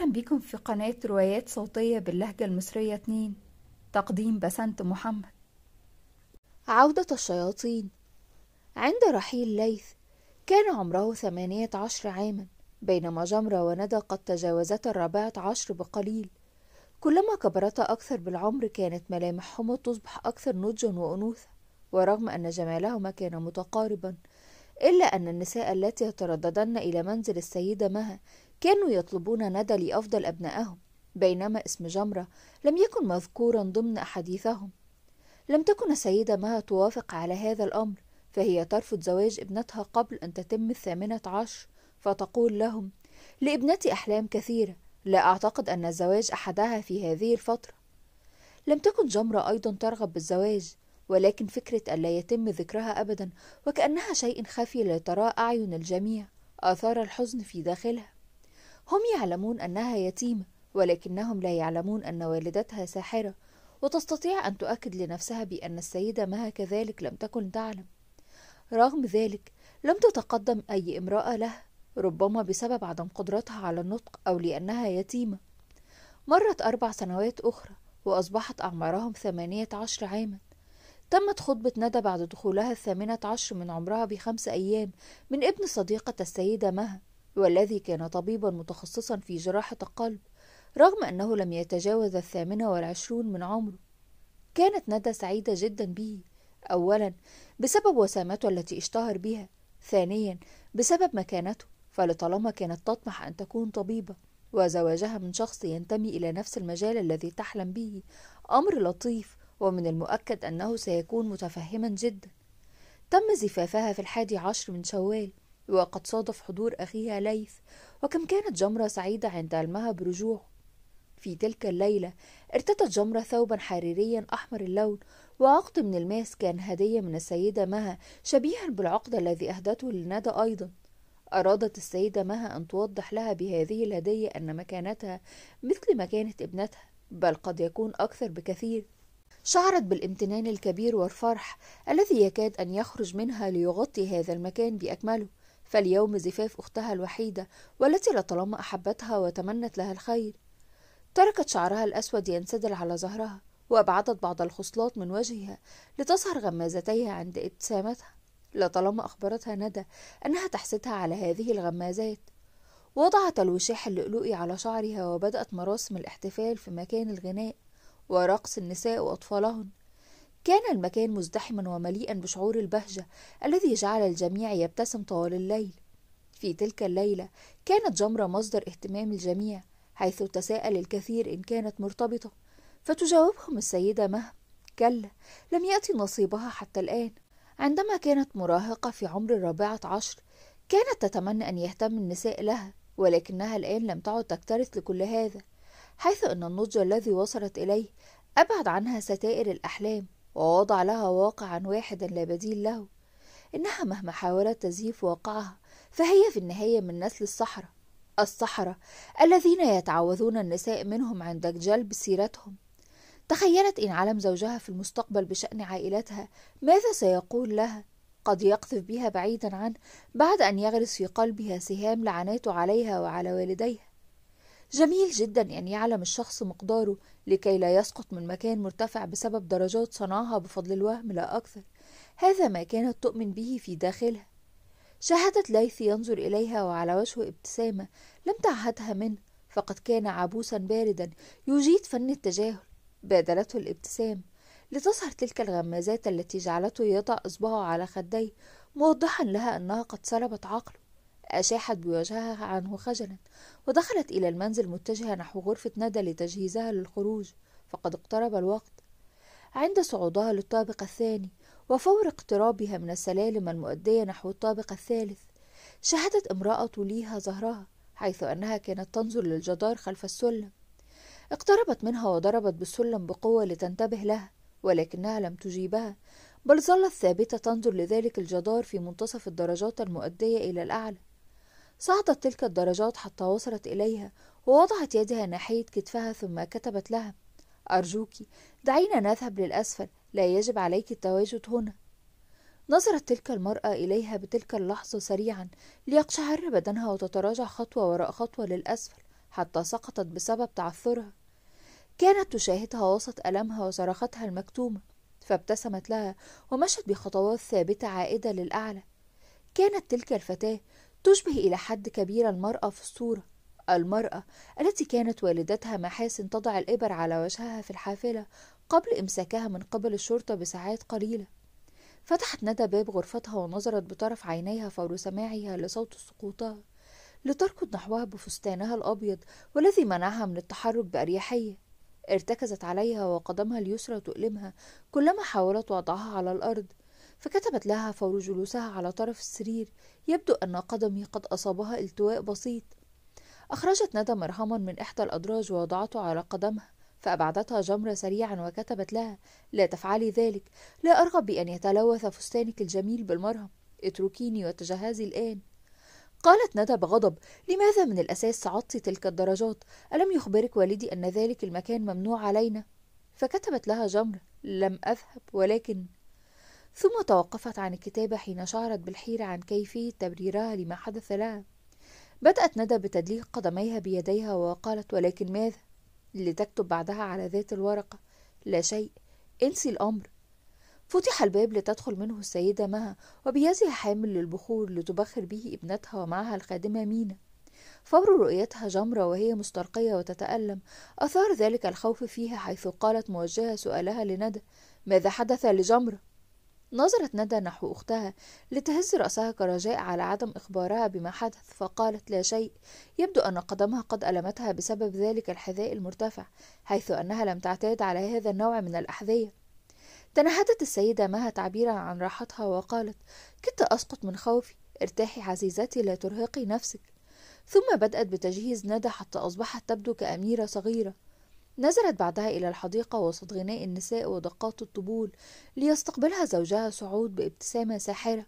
أهلا بكم في قناة روايات صوتية باللهجة المصرية 2 تقديم بسنت محمد. عودة الشياطين. عند رحيل ليث كان عمره ثمانية عشر عاما بينما جمرة وندى قد تجاوزتا الرابعة عشر بقليل. كلما كبرتا أكثر بالعمر كانت ملامحهما تصبح أكثر نضجا وأنوثة ورغم أن جمالهما كان متقاربا إلا أن النساء التي يترددن إلى منزل السيدة مها كانوا يطلبون ندى لأفضل أبنائهم بينما اسم جمرة لم يكن مذكورا ضمن أحاديثهم. لم تكن السيدة مها توافق على هذا الأمر فهي ترفض زواج ابنتها قبل أن تتم الثامنة عشر فتقول لهم لابنتي أحلام كثيرة لا أعتقد أن الزواج أحدها في هذه الفترة. لم تكن جمرة أيضا ترغب بالزواج ولكن فكرة ألا يتم ذكرها أبدا وكأنها شيء خفي لا تراه أعين الجميع أثار الحزن في داخلها. هم يعلمون أنها يتيمة ولكنهم لا يعلمون أن والدتها ساحرة وتستطيع أن تؤكد لنفسها بأن السيدة مها كذلك لم تكن تعلم. رغم ذلك لم تتقدم أي امرأة له ربما بسبب عدم قدرتها على النطق أو لأنها يتيمة. مرت أربع سنوات أخرى وأصبحت أعمارهم ثمانية عشر عاما. تمت خطبة ندى بعد دخولها الثامنة عشر من عمرها بخمس أيام من ابن صديقة السيدة مها. والذي كان طبيبا متخصصا في جراحة القلب رغم أنه لم يتجاوز الثامنة والعشرون من عمره. كانت ندى سعيدة جدا به أولا بسبب وسامته التي اشتهر بها. ثانيا بسبب مكانته. فلطالما كانت تطمح أن تكون طبيبة وزواجها من شخص ينتمي إلى نفس المجال الذي تحلم به. أمر لطيف ومن المؤكد أنه سيكون متفهما جدا. تم زفافها في الحادي عشر من شوال. وقد صادف حضور أخيها ليث وكم كانت جمرة سعيدة عند علمها برجوعه في تلك الليلة ارتدت جمرة ثوبا حريريا أحمر اللون وعقد من الماس كان هدية من السيدة مها شبيها بالعقد الذي أهدته لندى أيضا. أرادت السيدة مها أن توضح لها بهذه الهدية أن مكانتها مثل مكانة ابنتها بل قد يكون أكثر بكثير. شعرت بالامتنان الكبير والفرح الذي يكاد أن يخرج منها ليغطي هذا المكان بأكمله. فاليوم زفاف أختها الوحيدة والتي لطالما أحبتها وتمنت لها الخير. تركت شعرها الأسود ينسدل على ظهرها وأبعدت بعض الخصلات من وجهها لتظهر غمازتيها عند ابتسامتها. لطالما أخبرتها ندى أنها تحسدها على هذه الغمازات. وضعت الوشاح اللؤلؤي على شعرها وبدأت مراسم الاحتفال في مكان الغناء ورقص النساء وأطفالهن. كان المكان مزدحما ومليئا بشعور البهجة الذي جعل الجميع يبتسم طوال الليل. في تلك الليلة كانت جمرة مصدر اهتمام الجميع حيث تساءل الكثير إن كانت مرتبطة. فتجاوبهم السيدة مه كلا لم يأتي نصيبها حتى الآن. عندما كانت مراهقة في عمر الرابعة عشر كانت تتمنى أن يهتم النساء لها ولكنها الآن لم تعد تكترث لكل هذا حيث أن النضج الذي وصلت إليه أبعد عنها ستائر الأحلام. ووضع لها واقعا واحدا لا بديل له إنها مهما حاولت تزييف واقعها فهي في النهاية من نسل الصحراء الصحراء الذين يتعوذون النساء منهم عند جلب سيرتهم تخيلت إن علم زوجها في المستقبل بشأن عائلتها ماذا سيقول لها؟ قد يقذف بها بعيدا عنه بعد أن يغرس في قلبها سهام لعناته عليها وعلى والديها. جميل جدا أن يعلم الشخص مقداره لكي لا يسقط من مكان مرتفع بسبب درجات صنعها بفضل الوهم لا أكثر. هذا ما كانت تؤمن به في داخلها. شاهدت ليث ينظر إليها وعلى وجهه ابتسامة لم تعهدها منه فقد كان عبوسا باردا يجيد فن التجاهل. بادلته الابتسام. لتظهر تلك الغمازات التي جعلته يضع إصبعه على خديه موضحا لها أنها قد سلبت عقله. أشاحت بوجهها عنه خجلا ودخلت إلى المنزل متجهة نحو غرفة ندى لتجهيزها للخروج فقد اقترب الوقت. عند صعودها للطابق الثاني وفور اقترابها من السلالم المؤدية نحو الطابق الثالث شاهدت امرأة طوليها ظهرها حيث أنها كانت تنظر للجدار خلف السلم. اقتربت منها وضربت بالسلم بقوة لتنتبه لها ولكنها لم تجيبها بل ظلت ثابتة تنظر لذلك الجدار في منتصف الدرجات المؤدية إلى الأعلى. صعدت تلك الدرجات حتى وصلت إليها ووضعت يدها ناحية كتفها ثم كتبت لها أرجوك دعينا نذهب للأسفل لا يجب عليك التواجد هنا. نظرت تلك المرأة إليها بتلك اللحظة سريعا ليقشعر بدنها وتتراجع خطوة وراء خطوة للأسفل حتى سقطت بسبب تعثرها. كانت تشاهدها وسط ألمها وصرختها المكتومة فابتسمت لها ومشت بخطوات ثابتة عائدة للأعلى. كانت تلك الفتاة تشبه إلى حد كبير المرأة في الصورة. المرأة التي كانت والدتها محاسن تضع الإبر على وجهها في الحافلة قبل إمساكها من قبل الشرطة بساعات قليلة. فتحت ندى باب غرفتها ونظرت بطرف عينيها فور سماعها لصوت سقوطها لتركض نحوها بفستانها الأبيض والذي منعها من التحرك بأريحية. ارتكزت عليها وقدمها اليسرى تؤلمها كلما حاولت وضعها على الأرض. فكتبت لها فور جلوسها على طرف السرير. يبدو أن قدمي قد أصابها التواء بسيط. أخرجت ندى مرهما من إحدى الأدراج ووضعته على قدمها فأبعدتها جمرة سريعا وكتبت لها لا تفعلي ذلك. لا أرغب بأن يتلوث فستانك الجميل بالمرهم. اتركيني وتجهزي الآن. قالت ندى بغضب لماذا من الأساس صعدت تلك الدرجات؟ ألم يخبرك والدي أن ذلك المكان ممنوع علينا؟ فكتبت لها جمرة لم أذهب ولكن ثم توقفت عن الكتابة حين شعرت بالحيرة عن كيفية تبريرها لما حدث لها. بدأت ندى بتدليك قدميها بيديها وقالت ولكن ماذا لتكتب بعدها على ذات الورقة؟ لا شيء انسي الأمر. فتح الباب لتدخل منه السيدة مها وبيدها حامل للبخور لتبخر به ابنتها ومعها الخادمة مينا. فور رؤيتها جمرة وهي مسترقية وتتألم. أثار ذلك الخوف فيها حيث قالت موجهة سؤالها لندى ماذا حدث لجمرة؟ نظرت ندى نحو أختها لتهز رأسها كرجاء على عدم إخبارها بما حدث فقالت لا شيء. يبدو أن قدمها قد ألمتها بسبب ذلك الحذاء المرتفع حيث أنها لم تعتاد على هذا النوع من الأحذية. تنهدت السيدة مها تعبيرا عن راحتها وقالت كدت أسقط من خوفي. ارتاحي عزيزتي لا ترهقي نفسك. ثم بدأت بتجهيز ندى حتى أصبحت تبدو كأميرة صغيرة. نزلت بعدها إلى الحديقة وسط غناء النساء ودقات الطبول ليستقبلها زوجها سعود بابتسامة ساحرة.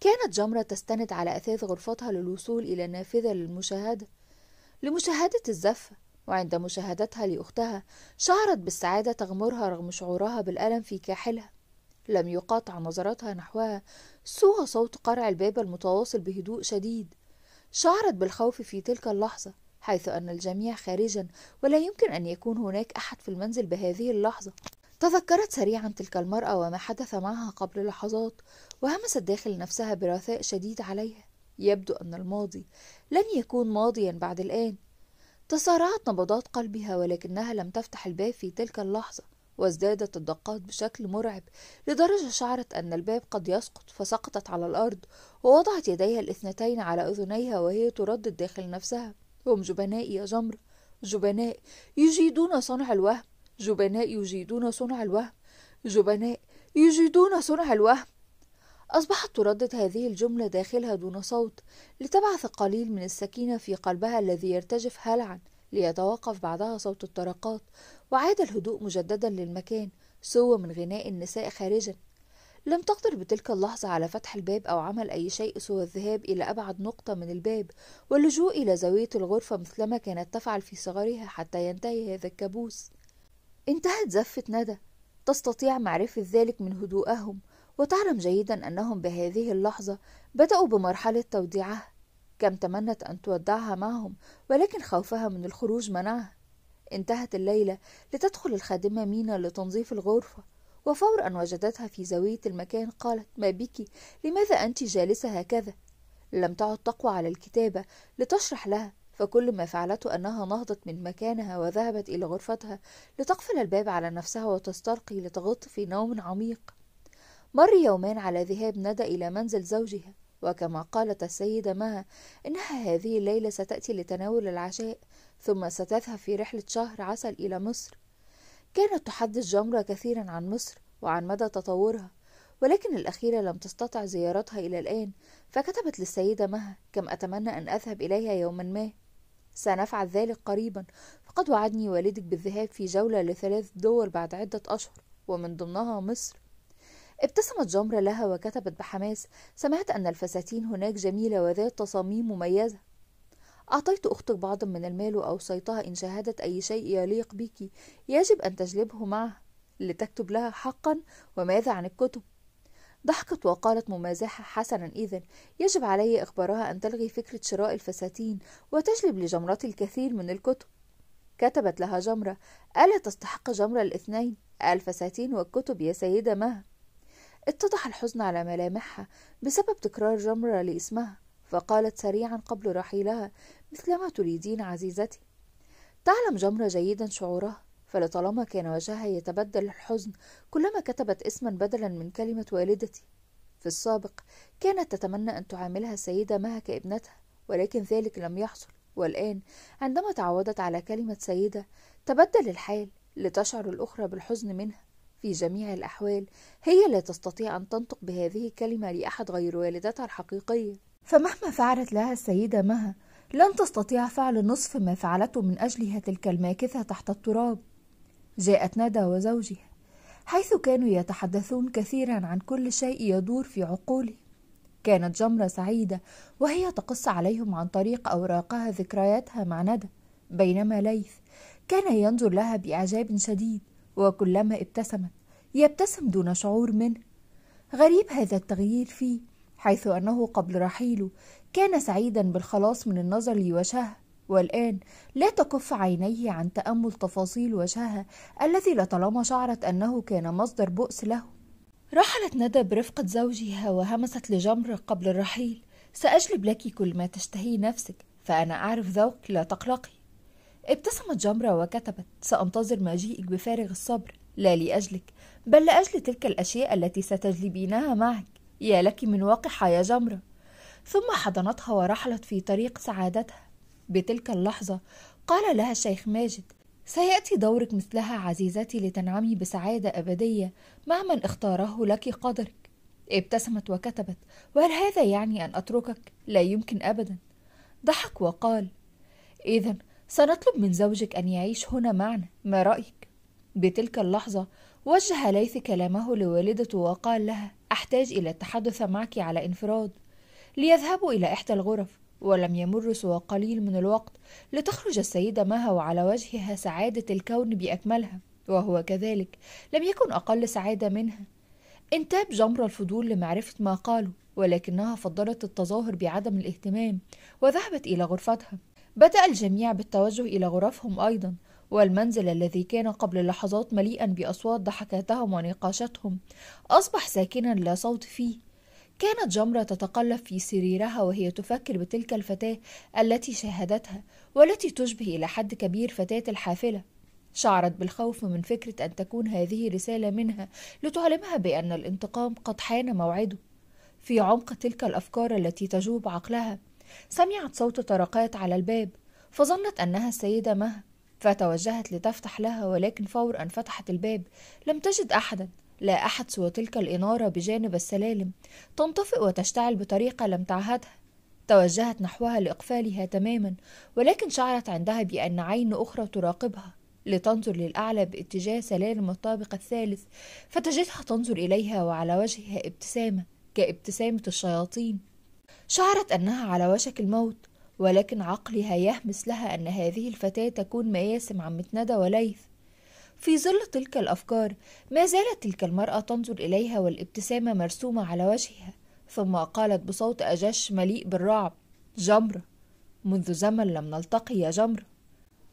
كانت جمرة تستند على أثاث غرفتها للوصول إلى النافذة للمشاهدة لمشاهدة الزفة وعند مشاهدتها لأختها شعرت بالسعادة تغمرها رغم شعورها بالألم في كاحلها. لم يقاطع نظرتها نحوها سوى صوت قرع الباب المتواصل بهدوء شديد. شعرت بالخوف في تلك اللحظة. حيث أن الجميع خارجا ولا يمكن أن يكون هناك أحد في المنزل بهذه اللحظة. تذكرت سريعا تلك المرأة وما حدث معها قبل لحظات وهمست داخل نفسها برثاء شديد عليها. يبدو أن الماضي لن يكون ماضيا بعد الآن. تسارعت نبضات قلبها ولكنها لم تفتح الباب في تلك اللحظة وازدادت الدقات بشكل مرعب لدرجة شعرت أن الباب قد يسقط فسقطت على الأرض ووضعت يديها الاثنتين على أذنيها وهي تردد داخل نفسها. هم جبناء يا جمر جبناء يجيدون صنع الوهم جبناء يجيدون صنع الوهم جبناء يجيدون صنع الوهم. أصبحت تردد هذه الجملة داخلها دون صوت لتبعث قليل من السكينة في قلبها الذي يرتجف هلعا ليتوقف بعدها صوت الطرقات وعاد الهدوء مجددا للمكان سوى من غناء النساء خارجا. لم تقدر بتلك اللحظة على فتح الباب أو عمل أي شيء سوى الذهاب إلى أبعد نقطة من الباب واللجوء إلى زاوية الغرفة مثلما كانت تفعل في صغرها حتى ينتهي هذا الكابوس. انتهت زفة ندى تستطيع معرفة ذلك من هدوءهم وتعلم جيدا أنهم بهذه اللحظة بدأوا بمرحلة توديعها كم تمنت أن تودعها معهم ولكن خوفها من الخروج منعها. انتهت الليلة لتدخل الخادمة مينا لتنظيف الغرفة. وفور أن وجدتها في زاوية المكان قالت ما بك؟ لماذا أنت جالسة هكذا؟ لم تعد تقوى على الكتابة لتشرح لها فكل ما فعلته أنها نهضت من مكانها وذهبت إلى غرفتها لتقفل الباب على نفسها وتسترقي لتغط في نوم عميق. مر يومان على ذهاب ندى إلى منزل زوجها وكما قالت السيدة مها إنها هذه الليلة ستأتي لتناول العشاء ثم ستذهب في رحلة شهر عسل إلى مصر كانت تحدث جمرة كثيرا عن مصر وعن مدى تطورها ولكن الأخيرة لم تستطع زيارتها إلى الآن فكتبت للسيدة مها كم أتمنى أن أذهب إليها يوما ما. سنفعل ذلك قريبا. فقد وعدني والدك بالذهاب في جولة لثلاث دول بعد عدة أشهر ومن ضمنها مصر. ابتسمت جمرة لها وكتبت بحماس. سمعت أن الفساتين هناك جميلة وذات تصاميم مميزة. أعطيت أختك بعضا من المال وأوصيتها إن شاهدت أي شيء يليق بك. يجب أن تجلبه معها لتكتب لها حقا وماذا عن الكتب. ضحكت وقالت ممازحة حسنا إذا يجب علي إخبارها أن تلغي فكرة شراء الفساتين وتجلب لجمرتي الكثير من الكتب. كتبت لها جمرة ألا تستحق جمرة الاثنين؟ الفساتين والكتب يا سيدة مها اتضح الحزن على ملامحها بسبب تكرار جمرة لاسمها فقالت سريعا قبل رحيلها مثلما تريدين عزيزتي. تعلم جمرة جيدا شعورها فلطالما كان وجهها يتبدل الحزن كلما كتبت اسما بدلا من كلمة والدتي. في السابق كانت تتمنى أن تعاملها السيدة مها كابنتها ولكن ذلك لم يحصل. والآن عندما تعودت على كلمة سيدة تبدل الحال لتشعر الأخرى بالحزن منها. في جميع الأحوال هي لا تستطيع أن تنطق بهذه الكلمة لأحد غير والدتها الحقيقية. فمهما فعلت لها السيدة مها لن تستطيع فعل نصف ما فعلته من أجلها تلك الماكثة تحت التراب. جاءت ندى وزوجها حيث كانوا يتحدثون كثيرا عن كل شيء يدور في عقولهم كانت جمرة سعيدة وهي تقص عليهم عن طريق أوراقها ذكرياتها مع ندى بينما ليث كان ينظر لها بإعجاب شديد وكلما ابتسمت يبتسم دون شعور منه. غريب هذا التغيير فيه حيث أنه قبل رحيله. كان سعيدا بالخلاص من النظر لوجهها والآن لا تكف عينيه عن تأمل تفاصيل وجهها الذي لطالما شعرت أنه كان مصدر بؤس له. رحلت ندى برفقة زوجها وهمست لجمر قبل الرحيل. سأجلب لك كل ما تشتهي نفسك فأنا أعرف ذوقك لا تقلقي. ابتسمت جمرة وكتبت سأنتظر مجيئك بفارغ الصبر. لا لأجلك بل لأجل تلك الأشياء التي ستجلبينها معك. يا لك من وقحة يا جمرة ثم حضنتها ورحلت في طريق سعادتها بتلك اللحظة قال لها الشيخ ماجد سيأتي دورك مثلها عزيزتي لتنعمي بسعادة أبدية مع من اختاره لك قدرك ابتسمت وكتبت وهل هذا يعني أن أتركك؟ لا يمكن أبدا ضحك وقال إذا سنطلب من زوجك أن يعيش هنا معنا ما رأيك؟ بتلك اللحظة وجه ليث كلامه لوالدته وقال لها أحتاج إلى التحدث معك على إنفراد. ليذهبوا إلى إحدى الغرف ولم يمر سوى قليل من الوقت لتخرج السيدة مها وعلى وجهها سعادة الكون بأكملها وهو كذلك لم يكن أقل سعادة منها. انتاب جمر الفضول لمعرفة ما قالوا ولكنها فضلت التظاهر بعدم الاهتمام وذهبت إلى غرفتها. بدأ الجميع بالتوجه إلى غرفهم أيضا والمنزل الذي كان قبل لحظات مليئا بأصوات ضحكاتهم ونقاشاتهم أصبح ساكنا لا صوت فيه. كانت جمرة تتقلب في سريرها وهي تفكر بتلك الفتاة التي شاهدتها والتي تشبه إلى حد كبير فتاة الحافلة. شعرت بالخوف من فكرة أن تكون هذه رسالة منها لتعلمها بأن الانتقام قد حان موعده. في عمق تلك الأفكار التي تجوب عقلها سمعت صوت طرقات على الباب فظنت أنها السيدة مها فتوجهت لتفتح لها ولكن فور أن فتحت الباب. لم تجد أحدا لا أحد سوى تلك الإنارة بجانب السلالم. تنطفئ وتشتعل بطريقة لم تعهدها. توجهت نحوها لإقفالها تماما ولكن شعرت عندها بأن عين أخرى تراقبها. لتنظر للأعلى باتجاه سلالم الطابق الثالث فتجدها تنظر إليها وعلى وجهها ابتسامة كابتسامة الشياطين. شعرت أنها على وشك الموت. ولكن عقلها يهمس لها أن هذه الفتاة تكون مياسم عمة ندى وليث. في ظل تلك الأفكار ما زالت تلك المرأة تنظر إليها والابتسامة مرسومة على وجهها ثم قالت بصوت أجش مليء بالرعب جمرة منذ زمن لم نلتقي يا جمرة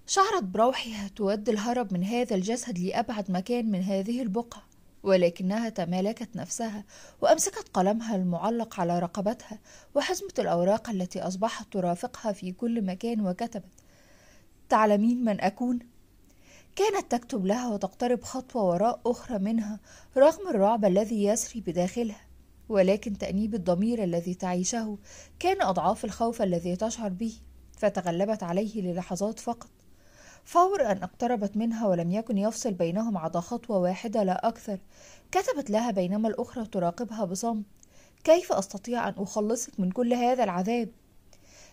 شعرت بروحها تود الهرب من هذا الجسد لأبعد مكان من هذه البقعة. ولكنها تمالكت نفسها وأمسكت قلمها المعلق على رقبتها وحزمت الأوراق التي أصبحت ترافقها في كل مكان وكتبت تعلمين من أكون؟ كانت تكتب لها وتقترب خطوة وراء أخرى منها رغم الرعب الذي يسري بداخلها ولكن تأنيب الضمير الذي تعيشه كان أضعاف الخوف الذي تشعر به فتغلبت عليه للحظات فقط فور أن اقتربت منها ولم يكن يفصل بينهم عدا خطوة واحدة لا أكثر. كتبت لها بينما الأخرى تراقبها بصمت. كيف أستطيع أن أخلصك من كل هذا العذاب؟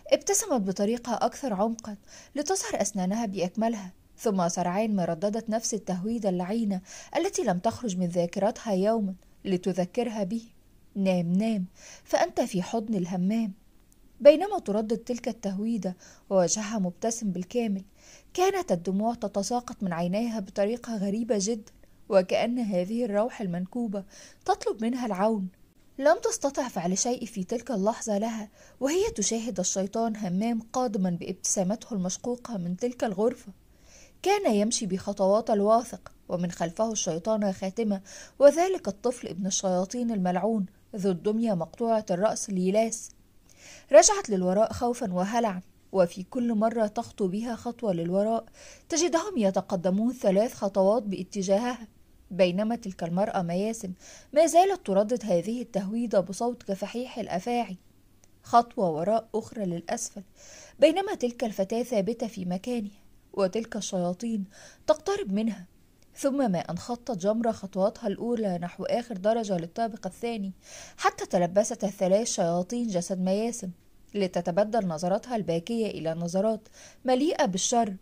ابتسمت بطريقة أكثر عمقا لتظهر أسنانها بأكملها ثم سرعان ما رددت نفس التهويدة اللعينة التي لم تخرج من ذاكرتها يوما لتذكرها به. نام نام فأنت في حضن الهمام. بينما تردد تلك التهويدة ووجهها مبتسم بالكامل كانت الدموع تتساقط من عينيها بطريقة غريبة جدا وكأن هذه الروح المنكوبة تطلب منها العون. لم تستطع فعل شيء في تلك اللحظة لها وهي تشاهد الشيطان همام قادما بابتسامته المشقوقة من تلك الغرفة. كان يمشي بخطوات الواثق ومن خلفه الشيطان خاتمة وذلك الطفل ابن الشياطين الملعون ذو الدمية مقطوعة الرأس ليلاس. رجعت للوراء خوفا وهلعا. وفي كل مرة تخطو بها خطوة للوراء تجدهم يتقدمون ثلاث خطوات باتجاهها بينما تلك المرأة مياسم ما زالت تردد هذه التهويدة بصوت كفحيح الأفاعي. خطوة وراء أخرى للأسفل. بينما تلك الفتاة ثابتة في مكانها وتلك الشياطين تقترب منها. ثم ما أن خطت جمرة خطواتها الأولى نحو آخر درجة للطابق الثاني حتى تلبست الثلاث شياطين جسد مياسم لتتبدل نظراتها الباكية إلى نظرات مليئة بالشر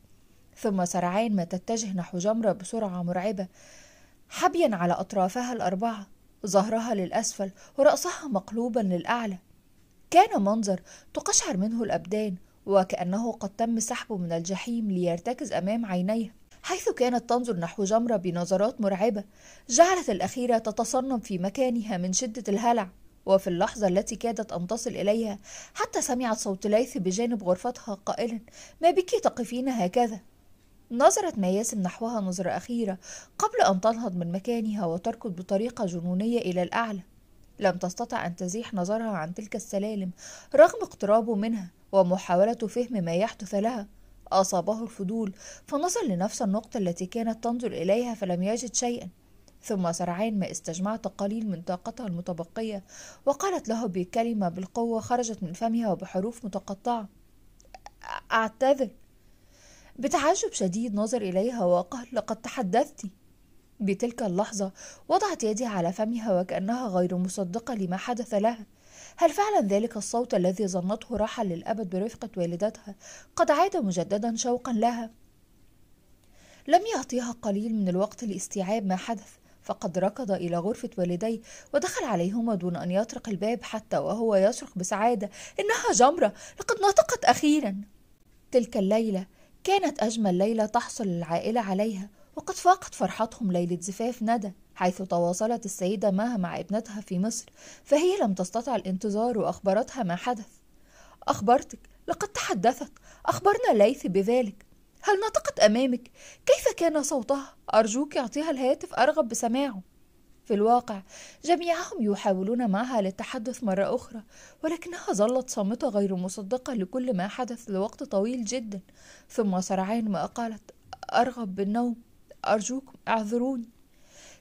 ثم سرعان ما تتجه نحو جمرة بسرعة مرعبة حبيا على أطرافها الأربعة ظهرها للأسفل ورأسها مقلوبا للأعلى. كان منظر تقشعر منه الأبدان وكأنه قد تم سحبه من الجحيم ليرتكز أمام عينيها حيث كانت تنظر نحو جمرة بنظرات مرعبة جعلت الأخيرة تتصنم في مكانها من شدة الهلع. وفي اللحظة التي كادت أن تصل إليها حتى سمعت صوت ليث بجانب غرفتها قائلا ما بك تقفين هكذا؟ نظرت مياسم نحوها نظرة أخيرة قبل أن تنهض من مكانها وتركض بطريقة جنونية إلى الأعلى. لم تستطع أن تزيح نظرها عن تلك السلالم رغم اقترابه منها ومحاولة فهم ما يحدث لها أصابه الفضول فنظر لنفس النقطة التي كانت تنظر إليها فلم يجد شيئا. ثم سرعان ما استجمعت قليل من طاقتها المتبقية وقالت له بكلمة بالقوة خرجت من فمها وبحروف متقطعة. أعتذر. بتعجب شديد نظر إليها وقال لقد تحدثت. بتلك اللحظة وضعت يدي على فمها وكأنها غير مصدقة لما حدث لها. هل فعلا ذلك الصوت الذي ظنته راحا للأبد برفقة والدتها قد عاد مجددا شوقا لها؟ لم يعطيها قليل من الوقت لاستيعاب ما حدث. فقد ركض إلى غرفة والديه ودخل عليهما دون أن يطرق الباب حتى وهو يصرخ بسعادة إنها جمرة لقد نطقت أخيرا. تلك الليلة كانت أجمل ليلة تحصل العائلة عليها وقد فاقت فرحتهم ليلة زفاف ندى حيث تواصلت السيدة مها مع ابنتها في مصر فهي لم تستطع الانتظار وأخبرتها ما حدث. أخبرتك؟ لقد تحدثت. أخبرنا ليث بذلك. هل نطقت أمامك؟ كيف كان صوتها؟ أرجوك أعطيها الهاتف أرغب بسماعه في الواقع جميعهم يحاولون معها للتحدث مرة أخرى ولكنها ظلت صامتة غير مصدقة لكل ما حدث لوقت طويل جدا ثم سرعان ما قالت أرغب بالنوم أرجوكم اعذروني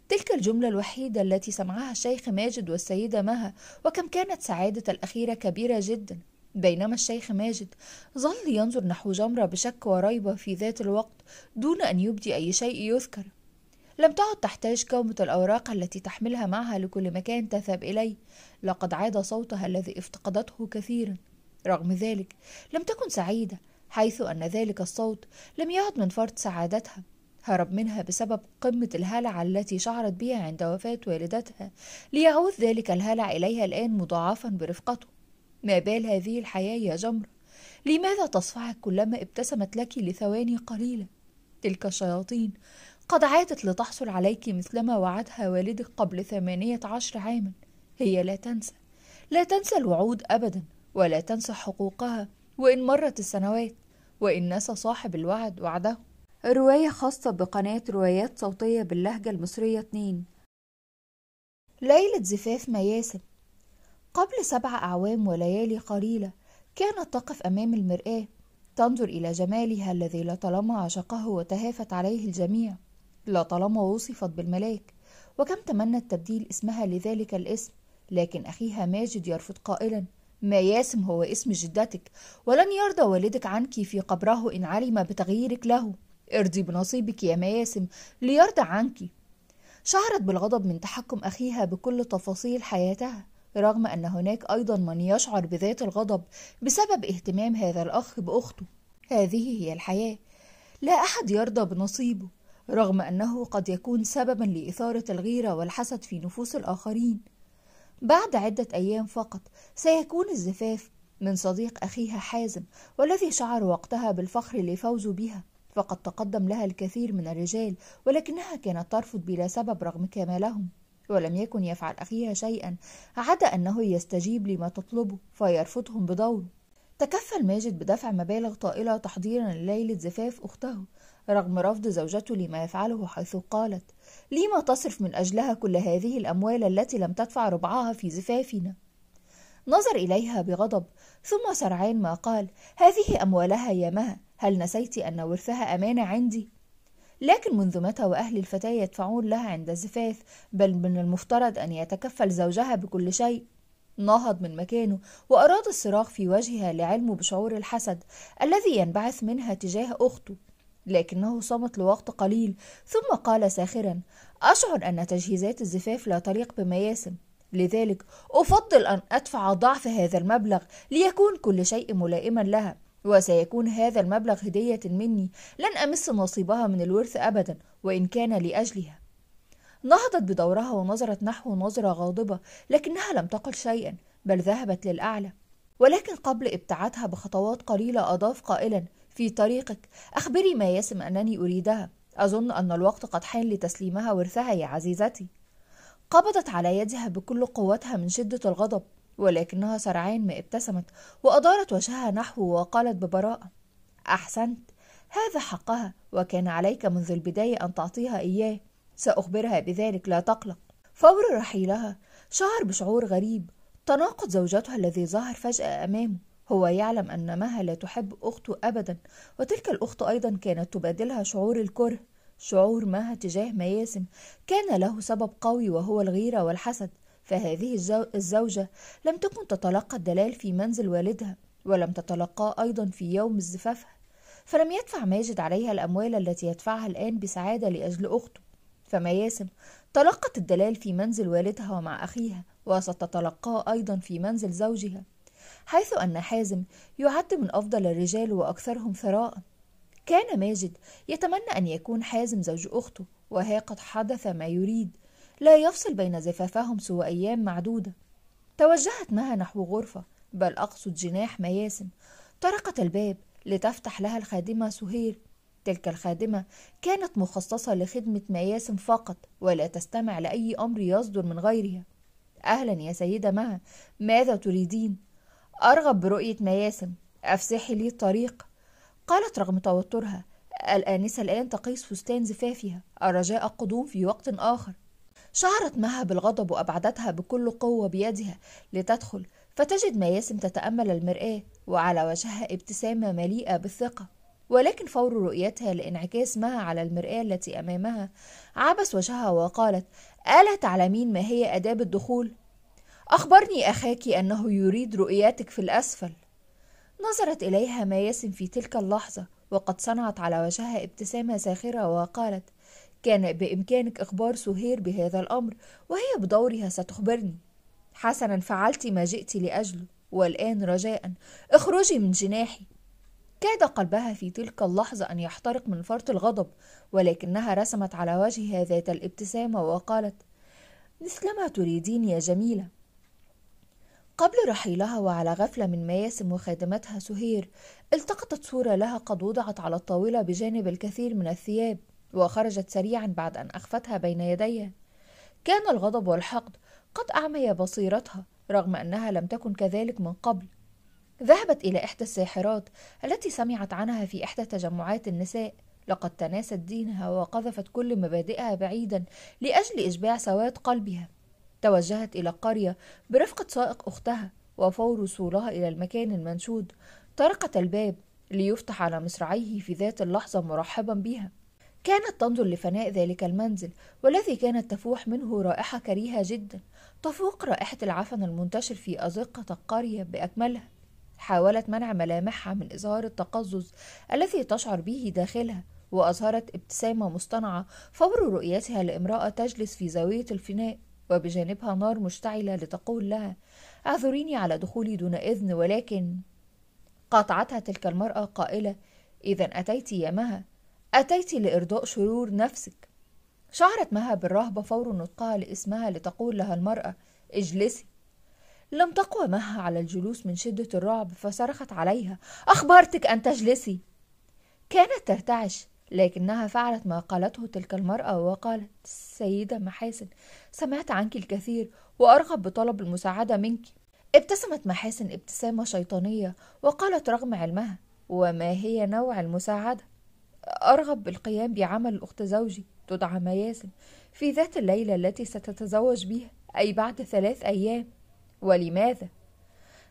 تلك الجملة الوحيدة التي سمعها الشيخ ماجد والسيدة مها وكم كانت سعادة الأخيرة كبيرة جدا بينما الشيخ ماجد ظل ينظر نحو جمرة بشك وريبة في ذات الوقت دون أن يبدي أي شيء يذكر. لم تعد تحتاج كومة الأوراق التي تحملها معها لكل مكان تذهب إليه. لقد عاد صوتها الذي افتقدته كثيرا. رغم ذلك لم تكن سعيدة حيث أن ذلك الصوت لم يعد من فرط سعادتها. هرب منها بسبب قمة الهلع التي شعرت بها عند وفاة والدتها ليعود ذلك الهلع إليها الآن مضاعفا برفقته. ما بال هذه الحياة يا جمرة لماذا تصفعك كلما ابتسمت لك لثواني قليلة؟ تلك الشياطين قد عادت لتحصل عليك مثلما وعدها والدك قبل ثمانية عشر عاما. هي لا تنسى لا تنسى الوعود أبدا ولا تنسى حقوقها وإن مرت السنوات وإن نسى صاحب الوعد وعده. رواية خاصة بقناة روايات صوتية باللهجة المصرية 2 ليلة زفاف مياسم قبل سبع أعوام وليالي قليلة كانت تقف أمام المرآة تنظر إلى جمالها الذي لطالما عشقه وتهافت عليه الجميع لطالما وصفت بالملاك وكم تمنت تبديل اسمها لذلك الاسم لكن أخيها ماجد يرفض قائلا ما ياسم هو اسم جدتك ولن يرضى والدك عنك في قبره إن علم بتغييرك له. ارضي بنصيبك يا مياسم ليرضى عنك. شعرت بالغضب من تحكم أخيها بكل تفاصيل حياتها. رغم أن هناك أيضا من يشعر بذات الغضب بسبب اهتمام هذا الأخ بأخته. هذه هي الحياة. لا أحد يرضى بنصيبه رغم أنه قد يكون سببا لإثارة الغيرة والحسد في نفوس الآخرين. بعد عدة أيام فقط سيكون الزفاف من صديق أخيها حازم والذي شعر وقتها بالفخر لفوزه بها. فقد تقدم لها الكثير من الرجال ولكنها كانت ترفض بلا سبب رغم كمالهم. ولم يكن يفعل أخيها شيئا. عدا أنه يستجيب لما تطلبه فيرفضهم بدوره تكفل ماجد بدفع مبالغ طائلة تحضيرا لليلة زفاف أخته رغم رفض زوجته لما يفعله حيث قالت لما تصرف من أجلها كل هذه الأموال التي لم تدفع ربعها في زفافنا؟ نظر إليها بغضب ثم سرعان ما قال هذه أموالها يا مها هل نسيت أن ورثها أمانة عندي؟ لكن منذ متى وأهل الفتاة يدفعون لها عند الزفاف بل من المفترض أن يتكفل زوجها بكل شيء. نهض من مكانه وأراد الصراخ في وجهها لعلمه بشعور الحسد الذي ينبعث منها تجاه أخته. لكنه صمت لوقت قليل ثم قال ساخرا أشعر أن تجهيزات الزفاف لا تليق بمياسم لذلك أفضل أن أدفع ضعف هذا المبلغ ليكون كل شيء ملائما لها. وسيكون هذا المبلغ هدية مني لن أمس نصيبها من الورث أبدا وإن كان لأجلها. نهضت بدورها ونظرت نحو نظرة غاضبة لكنها لم تقل شيئا بل ذهبت للأعلى. ولكن قبل ابتعادها بخطوات قليلة أضاف قائلا في طريقك أخبري ما يسم أنني أريدها. أظن أن الوقت قد حان لتسليمها ورثها يا عزيزتي. قبضت على يدها بكل قوتها من شدة الغضب. ولكنها سرعان ما ابتسمت وأدارت وجهها نحوه وقالت ببراءة أحسنت هذا حقها وكان عليك منذ البداية أن تعطيها إياه سأخبرها بذلك لا تقلق. فور رحيلها شعر بشعور غريب تناقض زوجته الذي ظهر فجأة أمامه هو يعلم أن مها لا تحب أخته أبدا وتلك الأخت أيضا كانت تبادلها شعور الكره شعور مها تجاه مياسم كان له سبب قوي وهو الغيرة والحسد. فهذه الزوجة لم تكن تتلقى الدلال في منزل والدها ولم تتلقاه أيضا في يوم زفافها فلم يدفع ماجد عليها الأموال التي يدفعها الآن بسعادة لأجل أخته. فمياسم تلقت الدلال في منزل والدها ومع أخيها وستتلقاه أيضا في منزل زوجها حيث أن حازم يعد من أفضل الرجال وأكثرهم ثراء. كان ماجد يتمنى أن يكون حازم زوج أخته وها قد حدث ما يريد. لا يفصل بين زفافهم سوى أيام معدودة. توجهت مها نحو غرفة بل أقصد جناح مياسم. طرقت الباب لتفتح لها الخادمة سهير تلك الخادمة كانت مخصصة لخدمة مياسم فقط ولا تستمع لأي أمر يصدر من غيرها. أهلا يا سيدة مها ماذا تريدين؟ أرغب برؤية مياسم. أفسحي لي الطريق. قالت رغم توترها الآنسة الآن تقيس فستان زفافها. الرجاء القدوم في وقت آخر. شعرت مها بالغضب وأبعدتها بكل قوة بيدها لتدخل فتجد مياسم تتأمل المرآة وعلى وجهها ابتسامة مليئة بالثقة ولكن فور رؤيتها لإنعكاس مها على المرآة التي أمامها عبس وجهها وقالت ألا تعلمين ما هي آداب الدخول؟ أخبرني أخاك أنه يريد رؤيتك في الأسفل نظرت إليها مياسم في تلك اللحظة وقد صنعت على وجهها ابتسامة ساخرة وقالت كان بإمكانك إخبار سهير بهذا الأمر وهي بدورها ستخبرني. حسنا فعلت ما جئت لأجله والآن رجاء. اخرجي من جناحي. كاد قلبها في تلك اللحظة أن يحترق من فرط الغضب ولكنها رسمت على وجهها ذات الابتسامة وقالت مثلما تريدين يا جميلة. قبل رحيلها وعلى غفلة من مياسم وخادمتها سهير التقطت صورة لها قد وضعت على الطاولة بجانب الكثير من الثياب. وخرجت سريعا بعد أن أخفتها بين يديها كان الغضب والحقد قد أعمي بصيرتها رغم أنها لم تكن كذلك من قبل. ذهبت إلى إحدى الساحرات التي سمعت عنها في إحدى تجمعات النساء. لقد تناست دينها وقذفت كل مبادئها بعيدا لأجل إشباع سواد قلبها. توجهت إلى القرية برفقة سائق أختها وفور وصولها إلى المكان المنشود طرقت الباب ليفتح على مصراعيه في ذات اللحظة مرحبا بها. كانت تنظر لفناء ذلك المنزل والذي كانت تفوح منه رائحة كريهة جدا. تفوق رائحة العفن المنتشر في أزقة القرية بأكملها. حاولت منع ملامحها من إظهار التقزز الذي تشعر به داخلها وأظهرت ابتسامة مصطنعة فور رؤيتها لامرأة تجلس في زاوية الفناء وبجانبها نار مشتعلة لتقول لها أعذريني على دخولي دون إذن ولكن قاطعتها تلك المرأة قائلة إذا أتيت يا مها. أتيت لإرضاء شرور نفسك. شعرت مها بالرهبة فور نطقها لإسمها لتقول لها المرأة اجلسي. لم تقوى مها على الجلوس من شدة الرعب فصرخت عليها أخبرتك أن تجلسي. كانت ترتعش لكنها فعلت ما قالته تلك المرأة وقالت سيدة محاسن سمعت عنك الكثير وأرغب بطلب المساعدة منك. ابتسمت محاسن ابتسامة شيطانية وقالت رغم علمها وما هي نوع المساعدة؟ أرغب بالقيام بعمل أخت زوجي تدعى مياسم في ذات الليلة التي ستتزوج بها أي بعد ثلاث أيام. ولماذا؟